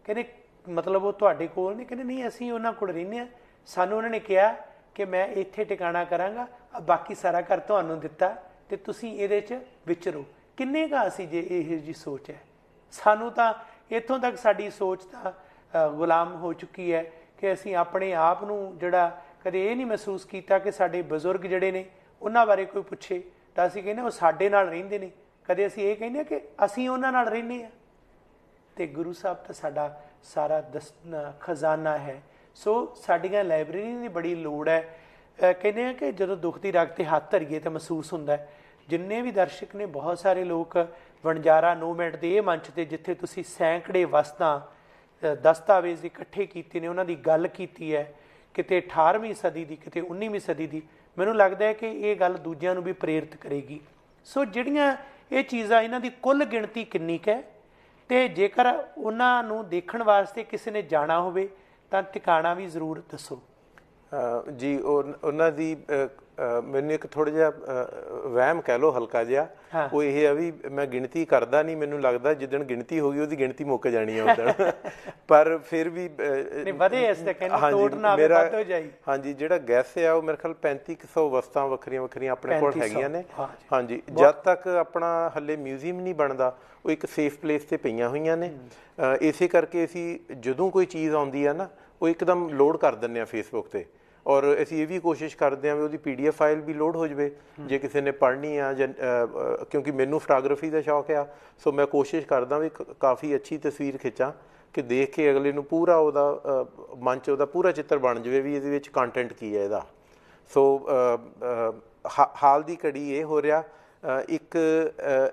ਕਹਿੰਦੇ, ਮਤਲਬ ਉਹ ਤੁਹਾਡੇ ਕੋਲ ਨਹੀਂ ਕਹਿੰਦੇ, ਨਹੀਂ, ਅਸੀਂ ਉਹਨਾਂ ਕੋਲ ਰਹਿੰਦੇ ਆ ਸਾਨੂੰ ਉਹਨਾਂ ਨੇ ਕਿਹਾ ਕਿ ਮੈਂ ਇੱਥੇ ਟਿਕਾਣਾ ਕਰਾਂਗਾ ਬਾਕੀ ਸਾਰਾ ਘਰ ਤੁਹਾਨੂੰ ਦਿੱਤਾ ਤੇ ਤੁਸੀਂ ਇਹਦੇ 'ਚ ਵਿਚਰੋ ਕਿੰਨੇ ਕਾ ਅਸੀਂ ਜੇ ਇਹ ਜੀ ਸੋਚ ਹੈ? ਸਾਨੂੰ ਤਾਂ ਇੱਥੋਂ ਤੱਕ ਸਾਡੀ ਸੋਚ ਤਾਂ ਗੁਲਾਮ ਹੋ ਚੁੱਕੀ ਹੈ ਕਿ ਅਸੀਂ ਆਪਣੇ ਆਪ ਨੂੰ ਜਿਹੜਾ ਕਦੇ ਇਹ ਨਹੀਂ ਮਹਿਸੂਸ ਕੀਤਾ ਕਿ ਸਾਡੇ ਬਜ਼ੁਰਗ ਜਿਹੜੇ ਨੇ, ਉਹਨਾਂ ਬਾਰੇ ਕੋਈ ਪੁੱਛੇ। ਤਾਂ ਅਸੀਂ ਕਹਿੰਦੇ ਉਹ ਸਾਡੇ ਨਾਲ ਰਹਿੰਦੇ ਨੇ। ਕਦੇ ਅਸੀਂ ਇਹ ਕਹਿੰਦੇ ਹਾਂ ਕਿ ਅਸੀਂ ਉਹਨਾਂ ਨਾਲ ਰਹਿੰਦੇ ਆ ਤੇ ਗੁਰੂ ਸਾਹਿਬ ਤਾਂ ਸਾਡਾ ਸਾਰਾ ਦਸ- ਖਜ਼ਾਨਾ ਹੈ। ਸੋ ਸਾਡੀਆਂ ਲਾਇਬ੍ਰੇਰੀ ਦੀ ਬੜੀ ਲੋੜ ਹੈ। ਕਹਿੰਦੇ ਆ ਕਿ ਜਦੋਂ ਦੁੱਖ ਦੀ ਰਗ ਤੇ ਹੱਥ ਧਰੀਏ ਤਾਂ ਮਹਿਸੂਸ ਹੁੰਦਾ ਹੈ। ਜਿੰਨੇ ਵੀ ਦਰਸ਼ਕ ਨੇ, ਬਹੁਤ ਸਾਰੇ ਲੋਕ ਵਣਜਾਰਾ ਨੋਮੈਂਟ ਦੇ ਇਹ ਮੰਚ ਤੇ ਜਿੱਥੇ ਤੁਸੀਂ ਸੈਂਕੜੇ ਵਸਤਾਂ ਦਸਤਾਵੇਜ਼ ਇਕੱਠੇ ਕੀਤੇ ਨੇ, ਉਹਨਾਂ ਦੀ ਗੱਲ ਕੀਤੀ ਹੈ। ਕਿਤੇ 18ਵੀਂ ਸਦੀ ਦੀ, ਕਿਤੇ 19ਵੀਂ ਸਦੀ ਦੀ, ਮੈਨੂੰ ਲੱਗਦਾ ਹੈ ਕਿ ਇਹ ਗੱਲ ਦੂਜਿਆਂ ਨੂੰ ਵੀ ਪ੍ਰੇਰਿਤ ਕਰੇਗੀ। ਸੋ ਜਿਹੜੀਆਂ ਇਹ ਚੀਜ਼ਾਂ ਇਹਨਾਂ ਦੀ ਕੁੱਲ ਗਿਣਤੀ ਕਿੰਨੀ ਕੁ ਹੈ? ਤੇ ਜੇਕਰ ਉਹਨਾਂ ਨੂੰ ਦੇਖਣ ਵਾਸਤੇ ਕਿਸੇ ਨੇ ਜਾਣਾ ਹੋਵੇ, ਤਾਂ ਟਿਕਾਣਾ ਵੀ ਜ਼ਰੂਰ ਦੱਸੋ। ਜੀ, ਉਹ- ਉਹਨਾਂ ਦੀ ਮੈਨੂੰ ਇੱਕ ਥੋੜਾ ਜਿਹਾ ਵਹਿਮ ਕਹਿ ਲਓ ਹਲਕਾ ਜਿਹਾ। ਹਾਂ। ਉਹ ਇਹ ਆ ਵੀ ਮੈਂ ਗਿਣਤੀ ਕਰਦਾ ਨਹੀਂ ਮੈਨੂੰ ਲੱਗਦਾ ਜਿੱਦਣ ਗਿਣਤੀ ਹੋ ਗਈ ਉਹਦੀ ਗਿਣਤੀ ਮੁੱਕ ਜਾਣੀ ਆ ਉਦੋਂ *laughs* ਪਰ ਫਿਰ ਵੀ ਨਹੀਂ ਵਧੇ ਇਸ ਤੇ ਕਹਿੰਦੇ ਤੋੜ ਨਾ ਵੱਧ ਹੋ ਜਾਈ। ਹਾਂਜੀ ਜਿਹੜਾ ਗੈਸ ਆ ਉਹ ਮੇਰੇ ਖਿਆਲ 3500 ਵਸਤਾਂ ਵੱਖਰੀਆਂ ਵੱਖਰੀਆਂ ਆਪਣੇ ਕੋਲ 3500 ਹੈਗੀਆਂ ਨੇ। ਹਾਂ। ਹਾਂਜੀ ਜਦ ਤੱਕ ਆਪਣਾ ਹੱਲੇ ਮਿਊਜ਼ੀਅਮ ਨਹੀਂ ਬਣਦਾ ਉਹ ਇੱਕ ਸੇਫ ਪਲੇਸ ਤੇ ਪਈਆਂ ਹੋਈਆਂ ਨੇ। ਇਸੇ ਕਰਕੇ ਅਸੀਂ ਜਦੋਂ ਕੋਈ ਚੀਜ਼ ਆਉਂਦੀ ਆ ਨਾ ਉਹ ਇੱਕਦਮ ਲੋਡ ਕਰ ਦਿੰਨੇ ਆ ਫੇਸਬੁੱਕ ਤੇ। ਔਰ ਅਸੀਂ ਇਹ ਵੀ ਕੋਸ਼ਿਸ਼ ਕਰਦੇ ਹਾਂ ਵੀ ਉਹਦੀ ਪੀਡੀਐਫ ਫਾਈਲ ਵੀ ਲੋਡ ਹੋ ਜਵੇ ਜੇ ਕਿਸੇ ਨੇ ਪੜ੍ਹਨੀ ਆ ਜਾਂ ਕਿਉਂਕਿ ਮੈਨੂੰ ਫੋਟੋਗ੍ਰਾਫੀ ਦਾ ਸ਼ੌਕ ਆ ਸੋ ਮੈਂ ਕੋਸ਼ਿਸ਼ ਕਰਦਾ ਵੀ ਕਾਫੀ ਅੱਛੀ ਤਸਵੀਰ ਖਿੱਚਾਂ ਕਿ ਦੇਖ ਕੇ ਅਗਲੇ ਨੂੰ ਪੂਰਾ ਉਹਦਾ ਮਨ 'ਚ ਉਹਦਾ ਪੂਰਾ ਚਿੱਤਰ ਬਣ ਜਵੇ ਵੀ ਇਹਦੇ ਵਿੱਚ ਕੰਟੈਂਟ ਕੀ ਹੈ ਇਹਦਾ। ਸੋ ਹਾਲ ਦੀ ਘੜੀ ਇਹ ਹੋ ਰਿਹਾ ਇੱਕ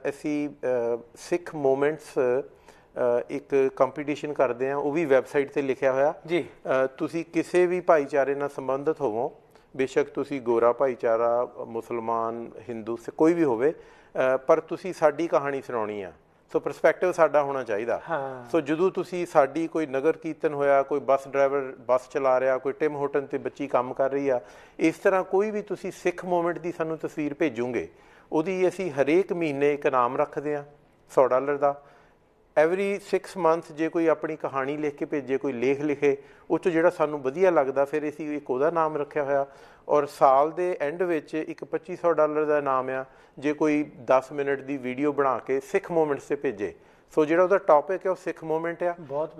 ਅਸੀਂ ਸਿੱਖ ਮੂਮੈਂਟਸ ਇੱਕ ਕੰਪੀਟੀਸ਼ਨ ਕਰਦੇ ਆ ਉਹ ਵੀ ਵੈਬਸਾਈਟ ਤੇ ਲਿਖਿਆ ਹੋਇਆ। ਜੀ। ਤੁਸੀਂ ਕਿਸੇ ਵੀ ਭਾਈਚਾਰੇ ਨਾਲ ਸੰਬੰਧਿਤ ਹੋਵੋ ਬੇਸ਼ੱਕ ਤੁਸੀਂ ਗੋਰਾ ਭਾਈਚਾਰਾ ਮੁਸਲਮਾਨ ਹਿੰਦੂ ਕੋਈ ਵੀ ਹੋਵੇ ਪਰ ਤੁਸੀਂ ਸਾਡੀ ਕਹਾਣੀ ਸੁਣਾਉਣੀ ਆ। ਸੋ ਪਰਸਪੈਕਟਿਵ ਸਾਡਾ ਹੋਣਾ ਚਾਹੀਦਾ। ਸੋ ਜਦੋਂ ਤੁਸੀਂ ਸਾਡੀ ਕੋਈ ਨਗਰ ਕੀਰਤਨ ਹੋਇਆ ਕੋਈ ਬੱਸ ਡਰਾਈਵਰ ਬੱਸ ਚਲਾ ਰਿਹਾ ਕੋਈ ਟਿਮ ਹੋਟਨ ਤੇ ਬੱਚੀ ਕੰਮ ਕਰ ਰਹੀ ਆ ਇਸ ਤਰ੍ਹਾਂ ਕੋਈ ਵੀ ਤੁਸੀਂ ਸਿੱਖ ਮੂਵਮੈਂਟ ਦੀ ਸਾਨੂੰ ਤਸਵੀਰ ਭੇਜੋਗੇ ਉਹਦੀ ਅਸੀਂ ਹਰੇਕ ਮਹੀਨੇ ਇੱਕ ਨਾਮ ਰੱਖਦੇ ਆ 100 ਡਾਲਰ ਦਾ। ਐਵਰੀ 6 ਮੰਥ ਜੇ ਕੋਈ ਆਪਣੀ ਕਹਾਣੀ ਲਿਖ ਕੇ ਭੇਜੇ ਕੋਈ ਲੇਖ ਲਿਖੇ ਉਹ ਤੋਂ ਜਿਹੜਾ ਸਾਨੂੰ ਵਧੀਆ ਲੱਗਦਾ ਫਿਰ ਅਸੀਂ ਇੱਕ ਉਹਦਾ ਨਾਮ ਰੱਖਿਆ ਹੋਇਆ। ਔਰ ਸਾਲ ਦੇ ਐਂਡ ਵਿੱਚ ਇੱਕ 2500 ਡਾਲਰ ਦਾ ਨਾਮ ਆ ਜੇ ਕੋਈ 10 ਮਿੰਟ ਦੀ ਵੀਡੀਓ ਬਣਾ ਕੇ ਸਿੱਖ ਮੂਵਮੈਂਟ ਤੇ ਭੇਜੇ। ਸੋ ਜਿਹੜਾ ਉਹਦਾ ਟੌਪਿਕ ਹੈ ਉਹ ਸਿੱਖ ਮੂਵਮੈਂਟ ਆ।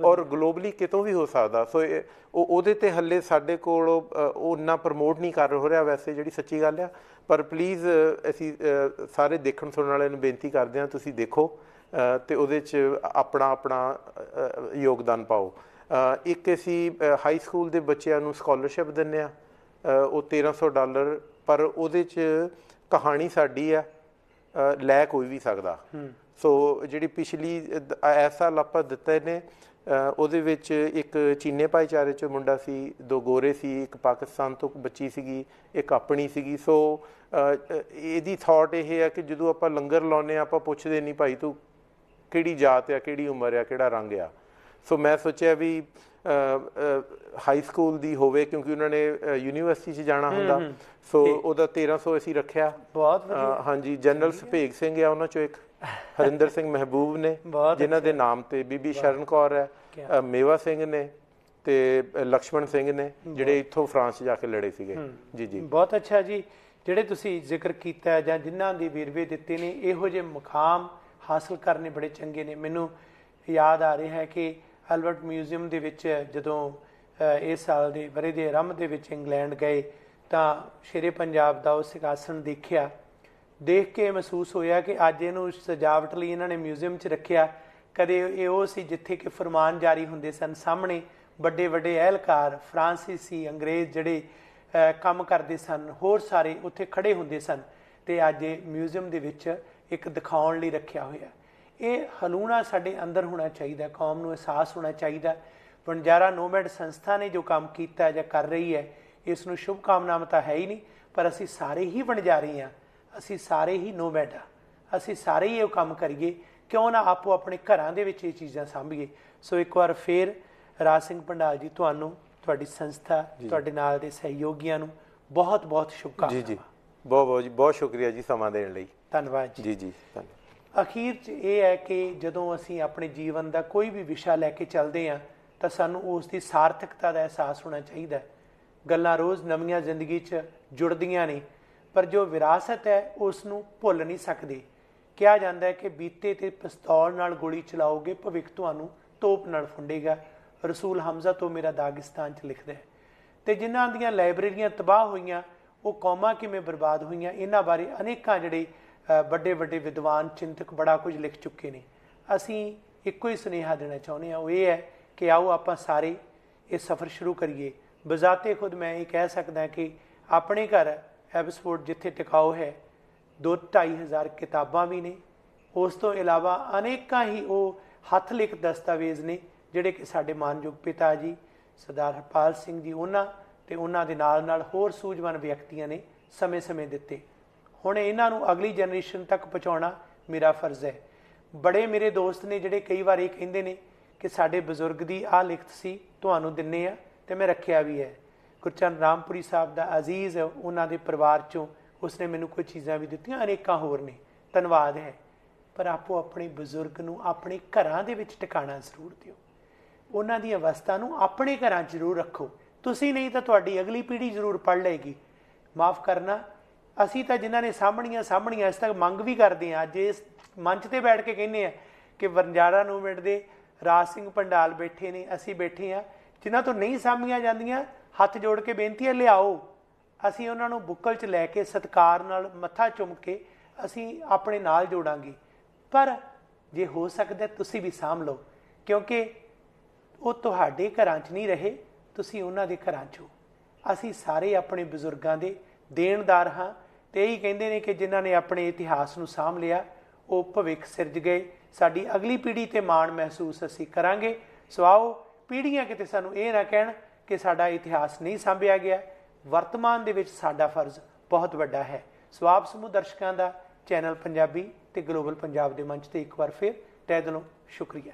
ਔਰ ਗਲੋਬਲੀ ਕਿਤੋਂ ਵੀ ਹੋ ਸਕਦਾ। ਸੋ ਉਹ ਉਹਦੇ ਤੇ ਹੱਲੇ ਸਾਡੇ ਕੋਲ ਉਹ ਨਾ ਪ੍ਰਮੋਟ ਨਹੀਂ ਕਰ ਰਿਹਾ ਵੈਸੇ ਜਿਹੜੀ ਸੱਚੀ ਗੱਲ ਆ। ਪਰ ਪਲੀਜ਼ ਅਸੀਂ ਸਾਰੇ ਦੇਖਣ ਸੁਣਨ ਵਾਲਿਆਂ ਨੂੰ ਬੇਨਤੀ ਕਰਦੇ ਹਾਂ ਤੁਸੀਂ ਦੇਖੋ। ਤੇ ਉਹਦੇ 'ਚ ਆਪਣਾ ਆਪਣਾ ਯੋਗਦਾਨ ਪਾਓ। ਇੱਕ ਅਸੀਂ ਹਾਈ ਸਕੂਲ ਦੇ ਬੱਚਿਆਂ ਨੂੰ ਸਕਾਲਰਸ਼ਿਪ ਦਿੰਨੇ ਆ। ਉਹ 1300 ਡਾਲਰ ਪਰ ਉਹਦੇ 'ਚ ਕਹਾਣੀ ਸਾਡੀ ਆ ਲੈ ਕੋਈ ਵੀ ਸਕਦਾ। ਸੋ ਜਿਹੜੀ ਪਿਛਲੀ ਐਸਾ ਲਾਪਾ ਦਿੱਤੇ ਨੇ ਉਹਦੇ ਵਿੱਚ ਇੱਕ ਚੀਨੇ ਭਾਈਚਾਰੇ ਚ ਮੁੰਡਾ ਸੀ ਦੋ ਗੋਰੇ ਸੀ ਇੱਕ ਪਾਕਿਸਤਾਨ ਤੋਂ ਬੱਚੀ ਸੀਗੀ ਇੱਕ ਆਪਣੀ ਸੀਗੀ। ਸੋ ਇਹਦੀ ਥਾਟ ਇਹ ਹੈ ਕਿ ਜਦੋਂ ਆਪਾਂ ਲੰਗਰ ਲਾਉਨੇ ਆਪਾਂ ਪੁੱਛਦੇ ਨਹੀਂ ਭਾਈ ਤੂੰ ਕਿਹੜੀ ਜਾਤ ਆ ਕਿਹੜੀ ਉਮਰ ਆ ਕਿਹੜਾ ਰੰਗ ਆ। ਸੋ ਮੈਂ ਸੋਚਿਆ ਵੀ ਹਾਈ ਸਕੂਲ ਦੀ ਹੋਵੇ ਕਿਉਂਕਿ ਉਹਨਾਂ ਨੇ ਯੂਨੀਵਰਸਿਟੀ 'ਚ ਜਾਣਾ ਹੁੰਦਾ। ਸੋ ਉਹਦਾ 1300 ਅਸੀਂ ਰੱਖਿਆ। ਬਹੁਤ ਵਧੀਆ। ਹਾਂਜੀ ਜਨਰਲ ਸੁਭੇਗ ਸਿੰਘ ਆ ਉਹਨਾਂ 'ਚੋਂ ਇੱਕ। ਹਰਿੰਦਰ ਸਿੰਘ ਮਹਿਬੂਬ ਨੇ ਜਿਨ੍ਹਾਂ ਦੇ ਨਾਮ ਤੇ ਬੀਬੀ ਸ਼ਰਨ ਕੌਰ ਹੈ ਮੇਵਾ ਸਿੰਘ ਨੇ ਤੇ ਲక్ష్మణ ਸਿੰਘ ਨੇ ਜਿਹੜੇ ਇੱਥੋਂ ਫਰਾਂਸ ਜਾ ਕੇ ਲੜੇ ਸੀਗੇ। ਜੀ ਜੀ। ਬਹੁਤ ਅੱਛਾ ਜੀ। ਜਿਹੜੇ ਤੁਸੀਂ ਜ਼ਿਕਰ ਕੀਤਾ ਜਾਂ ਜਿਨ੍ਹਾਂ ਦੀ ਵੀਰਵੇ ਦਿੱਤੀ ਨੇ ਇਹੋ ਜਿਹੇ ਮੁਕਾਮ ਹਾਸਲ ਕਰਨੇ ਬੜੇ ਚੰਗੇ ਨੇ। ਮੈਨੂੰ ਯਾਦ ਆ ਰਿਹਾ ਹੈ ਕਿ ਐਲਬਰਟ ਮਿਊਜ਼ੀਅਮ ਦੇ ਵਿੱਚ ਜਦੋਂ ਇਸ ਸਾਲ ਦੇ ਬਰੇ ਦੇ ਆਰੰਭ ਦੇ ਵਿੱਚ ਇੰਗਲੈਂਡ ਗਏ, ਤਾਂ ਸ਼ੇਰੇ ਪੰਜਾਬ ਦਾ ਉਹ ਸਿਕਾਸਨ ਦੇਖਿਆ। ਦੇਖ ਕੇ ਮਹਿਸੂਸ ਹੋਇਆ ਕਿ ਅੱਜ ਇਹਨੂੰ ਸਜਾਵਟ ਲਈ ਇਹਨਾਂ ਨੇ ਮਿਊਜ਼ੀਅਮ 'ਚ ਰੱਖਿਆ। ਕਦੇ ਇਹ ਉਹ ਸੀ ਜਿੱਥੇ ਕਿ ਫਰਮਾਨ ਜਾਰੀ ਹੁੰਦੇ ਸਨ। ਸਾਹਮਣੇ ਵੱਡੇ ਵੱਡੇ ਅਹਿਲਕਾਰ, ਫਰਾਂਸੀਸੀ, ਅੰਗਰੇਜ਼ ਜਿਹੜੇ ਕੰਮ ਕਰਦੇ ਸਨ, ਹੋਰ ਸਾਰੇ ਉੱਥੇ ਖੜੇ ਹੁੰਦੇ ਸਨ। ਤੇ ਅੱਜ ਇਹ ਮਿਊਜ਼ੀਅਮ ਦੇ ਵਿੱਚ ਇੱਕ ਦਿਖਾਉਣ ਲਈ ਰੱਖਿਆ ਹੋਇਆ। ਇਹ ਹਲੂਣਾ ਸਾਡੇ ਅੰਦਰ ਹੋਣਾ ਚਾਹੀਦਾ ਕੌਮ ਨੂੰ ਅਹਿਸਾਸ ਹੋਣਾ ਚਾਹੀਦਾ। ਵਣਜਾਰਾ ਨੋਮੈਡ ਸੰਸਥਾ ਨੇ ਜੋ ਕੰਮ ਕੀਤਾ ਜਾਂ ਕਰ ਰਹੀ ਹੈ ਇਸ ਨੂੰ ਸ਼ੁਭ ਕਾਮਨਾਵਾਂ ਤਾਂ ਹੈ ਹੀ ਨਹੀਂ ਪਰ ਅਸੀਂ ਸਾਰੇ ਹੀ ਵਣਜਾਰੇ ਆ ਅਸੀਂ ਸਾਰੇ ਹੀ ਨੋਮੈਡ ਆ ਅਸੀਂ ਸਾਰੇ ਹੀ ਇਹ ਕੰਮ ਕਰੀਏ ਕਿਉਂ ਨਾ ਆਪੋ ਆਪਣੇ ਘਰਾਂ ਦੇ ਵਿੱਚ ਇਹ ਚੀਜ਼ਾਂ ਸੰਭੀਏ। ਸੋ ਇੱਕ ਵਾਰ ਫੇਰ ਰਾਜ ਸਿੰਘ ਪੰਡਾਲ ਜੀ ਤੁਹਾਨੂੰ ਤੁਹਾਡੀ ਸੰਸਥਾ ਤੁਹਾਡੇ ਨਾਲ ਦੇ ਸਹਿਯੋਗੀਆਂ ਨੂੰ ਬਹੁਤ ਬਹੁਤ ਸ਼ੁਭਕਾਮਨਾਵਾਂ ਜੀ ਜੀ। ਬਹੁਤ ਬਹੁਤ ਜੀ ਬਹੁਤ ਸ਼ੁਕਰੀਆ ਜੀ ਸਮਾਂ ਦੇਣ ਲਈ। ਧੰਨਵਾਦ ਜੀ। ਜੀ ਜੀ। ਅਖੀਰ 'ਚ ਇਹ ਹੈ ਕਿ ਜਦੋਂ ਅਸੀਂ ਆਪਣੇ ਜੀਵਨ ਦਾ ਕੋਈ ਵੀ ਵਿਸ਼ਾ ਲੈ ਕੇ ਚੱਲਦੇ ਆਂ ਤਾਂ ਸਾਨੂੰ ਉਸ ਦੀ ਸਾਰਥਕਤਾ ਦਾ ਅਹਿਸਾਸ ਹੋਣਾ ਚਾਹੀਦਾ ਗੱਲਾਂ ਰੋਜ਼ ਨਵੀਆਂ ਜ਼ਿੰਦਗੀ 'ਚ ਜੁੜਦੀਆਂ ਨੇ ਪਰ ਜੋ ਵਿਰਾਸਤ ਹੈ ਉਸ ਨੂੰ ਭੁੱਲ ਨਹੀਂ ਸਕਦੇ। ਕਿਹਾ ਜਾਂਦਾ ਹੈ ਕਿ ਬੀਤੇ ਤੇ ਪਿਸਤੌਲ ਨਾਲ ਗੋਲੀ ਚਲਾਓਗੇ ਭਵਿੱਖ ਤੁਹਾਨੂੰ ਤੋਪ ਨਾਲ ਫੁੰਡੇਗਾ। ਰਸੂਲ ਹਮਜ਼ਾ ਤੋਂ ਮੇਰਾ ਦਾਗਿਸਤਾਨ 'ਚ ਲਿਖਦਾ ਹੈ। ਤੇ ਜਿਨ੍ਹਾਂ ਦੀਆਂ ਲਾਇਬ੍ਰੇਰੀਆਂ ਤਬਾਹ ਹੋਈਆਂ ਉਹ ਕੌਮਾਂ ਕਿਵੇਂ ਬਰਬਾਦ ਹੋਈਆਂ ਇਹਨਾਂ ਬਾਰੇ ਅਨੇਕਾਂ ਜਿਹੜੇ ਵੱਡੇ ਵੱਡੇ ਵਿਦਵਾਨ, ਚਿੰਤਕ ਬੜਾ ਕੁਝ ਲਿਖ ਚੁੱਕੇ ਨੇ। ਅਸੀਂ ਇੱਕੋ ਹੀ ਸੁਨੇਹਾ ਦੇਣਾ ਚਾਹੁੰਦੇ ਹਾਂ, ਉਹ ਇਹ ਹੈ ਕਿ ਆਓ ਆਪਾਂ ਸਾਰੇ ਇਹ ਸਫ਼ਰ ਸ਼ੁਰੂ ਕਰੀਏ। ਬਜ਼ਾਤੇ ਖੁਦ ਮੈਂ ਇਹ ਕਹਿ ਸਕਦਾ ਕਿ ਆਪਣੇ ਘਰ ਐਬਸਫੋਰਡ ਜਿੱਥੇ ਟਿਕਾਓ ਹੈ 2-2500 ਕਿਤਾਬਾਂ ਵੀ ਨੇ। ਉਸ ਤੋਂ ਇਲਾਵਾ ਅਨੇਕਾਂ ਹੀ ਉਹ ਹੱਥ ਲਿਖ ਦਸਤਾਵੇਜ਼ ਨੇ, ਜਿਹੜੇ ਕਿ ਸਾਡੇ ਮਾਨਯੋਗ ਪਿਤਾ ਜੀ, ਸਰਦਾਰ ਹਰਪਾਲ ਸਿੰਘ ਜੀ, ਉਹਨਾਂ ਤੇ ਉਹਨਾਂ ਦੇ ਨਾਲ ਨਾਲ ਹੋਰ ਸੂਝਵਾਨ ਵਿਅਕਤੀਆਂ ਨੇ ਸਮੇਂ-ਸਮੇਂ ਦਿੱਤੇ। ਹੁਣ ਇਹਨਾਂ ਨੂੰ ਅਗਲੀ ਜਨਰੇਸ਼ਨ ਤੱਕ ਪਹੁੰਚਾਉਣਾ ਮੇਰਾ ਫਰਜ਼ ਹੈ। ਬੜੇ ਮੇਰੇ ਦੋਸਤ ਨੇ ਜਿਹੜੇ ਕਈ ਵਾਰ ਇਹ ਕਹਿੰਦੇ ਨੇ ਕਿ ਸਾਡੇ ਬਜ਼ੁਰਗ ਦੀ ਆ ਲਿਖਤ ਸੀ, ਤੁਹਾਨੂੰ ਦਿੰਨੇ ਆ ਤੇ ਮੈਂ ਰੱਖਿਆ ਵੀ ਹੈ। ਗੁਰਚਰਨ ਰਾਮਪੁਰੀ ਸਾਹਿਬ ਦਾ ਅਜ਼ੀਜ਼ ਉਹਨਾਂ ਦੇ ਪਰਿਵਾਰ ਚੋਂ ਉਸਨੇ ਮੈਨੂੰ ਕੋਈ ਚੀਜ਼ਾਂ ਵੀ ਦਿੱਤੀਆਂ, ਅਨੇਕਾਂ ਹੋਰ ਨੇ। ਧੰਨਵਾਦ ਹੈ। ਪਰ ਆਪੋ ਆਪਣੇ ਬਜ਼ੁਰਗ ਨੂੰ ਆਪਣੇ ਘਰਾਂ ਦੇ ਵਿੱਚ ਟਿਕਾਣਾ ਜ਼ਰੂਰ ਦਿਓ। ਉਹਨਾਂ ਦੀ ਅਵਸਥਾ ਨੂੰ ਆਪਣੇ ਘਰਾਂ ਜ਼ਰੂਰ ਰੱਖੋ। ਤੁਸੀਂ ਨਹੀਂ ਤਾਂ ਤੁਹਾਡੀ ਅਗਲੀ ਪੀੜ੍ਹੀ ਜ਼ਰੂਰ ਪੜ ਲਏਗੀ। ਮਾਫ ਕਰਨਾ ਅਸੀਂ ਤਾਂ ਜਿਨ੍ਹਾਂ ਨੇ ਸਾਹਮਣੀਆਂ ਸਾਹਮਣੀਆਂ ਇਸ ਤੱਕ ਮੰਗ ਵੀ ਕਰਦੇ ਆ ਅੱਜ ਇਸ ਮੰਚ ਤੇ ਬੈਠ ਕੇ ਕਹਿੰਦੇ ਆ ਕਿ ਵਰਜਾਰਾ ਮੂਵਮੈਂਟ ਦੇ, ਰਾਜ ਸਿੰਘ ਪੰਡਾਲ ਬੈਠੇ ਨੇ, ਅਸੀਂ ਬੈਠੇ ਆ ਜਿਨ੍ਹਾਂ ਤੋਂ ਨਹੀਂ ਸਾਹਮੀਆਂ ਜਾਂਦੀਆਂ, ਹੱਥ ਜੋੜ ਕੇ ਬੇਨਤੀ ਲਿਆਓ। ਅਸੀਂ ਉਹਨਾਂ ਨੂੰ ਬੁੱਕਲ 'ਚ ਲੈ ਕੇ ਸਤਕਾਰ ਨਾਲ ਮੱਥਾ ਚੁੰਮ ਕੇ ਅਸੀਂ ਆਪਣੇ ਨਾਲ ਜੋੜਾਂਗੇ। ਪਰ ਜੇ ਹੋ ਸਕਦਾ ਤੁਸੀਂ ਵੀ ਸਾਂਭ ਲਓ, ਕਿਉਂਕਿ ਉਹ ਤੁਹਾਡੇ ਘਰਾਂ 'ਚ ਨਹੀਂ ਰਹੇ, ਤੁਸੀਂ ਉਹਨਾਂ ਦੇ ਘਰਾਂ 'ਚ ਹੋ। ਅਸੀਂ ਸਾਰੇ ਆਪਣੇ ਬਜ਼ੁਰਗਾਂ ਦੇ ਦੇਣਦਾਰ ਹਾਂ। ਤੇ ਇਹੀ ਕਹਿੰਦੇ ਨੇ ਕਿ ਜਿਨ੍ਹਾਂ ਨੇ ਆਪਣੇ ਇਤਿਹਾਸ ਨੂੰ ਸਾਂਭ ਲਿਆ, ਉਹ ਭਵਿੱਖ ਸਿਰਜ ਗਏ। ਸਾਡੀ ਅਗਲੀ ਪੀੜ੍ਹੀ ਤੇ ਮਾਣ ਮਹਿਸੂਸ ਅਸੀਂ ਕਰਾਂਗੇ। ਸੋ ਆਓ, ਪੀੜ੍ਹੀਆਂ ਕਿਤੇ ਸਾਨੂੰ ਇਹ ਨਾ ਕਹਿਣ ਕਿ ਸਾਡਾ ਇਤਿਹਾਸ ਨਹੀਂ ਸਾਂਭਿਆ ਗਿਆ। ਵਰਤਮਾਨ ਦੇ ਵਿੱਚ ਸਾਡਾ ਫਰਜ਼ ਬਹੁਤ ਵੱਡਾ ਹੈ। ਸੋ ਆਪ ਸਮੂਹ ਦਰਸ਼ਕਾਂ ਦਾ ਚੈਨਲ ਪੰਜਾਬੀ ਤੇ ਗਲੋਬਲ ਪੰਜਾਬ ਦੇ ਮੰਚ ਤੇ ਇੱਕ ਵਾਰ ਫਿਰ ਤਹਿ ਦਿਲੋਂ ਸ਼ੁਕਰੀਆ।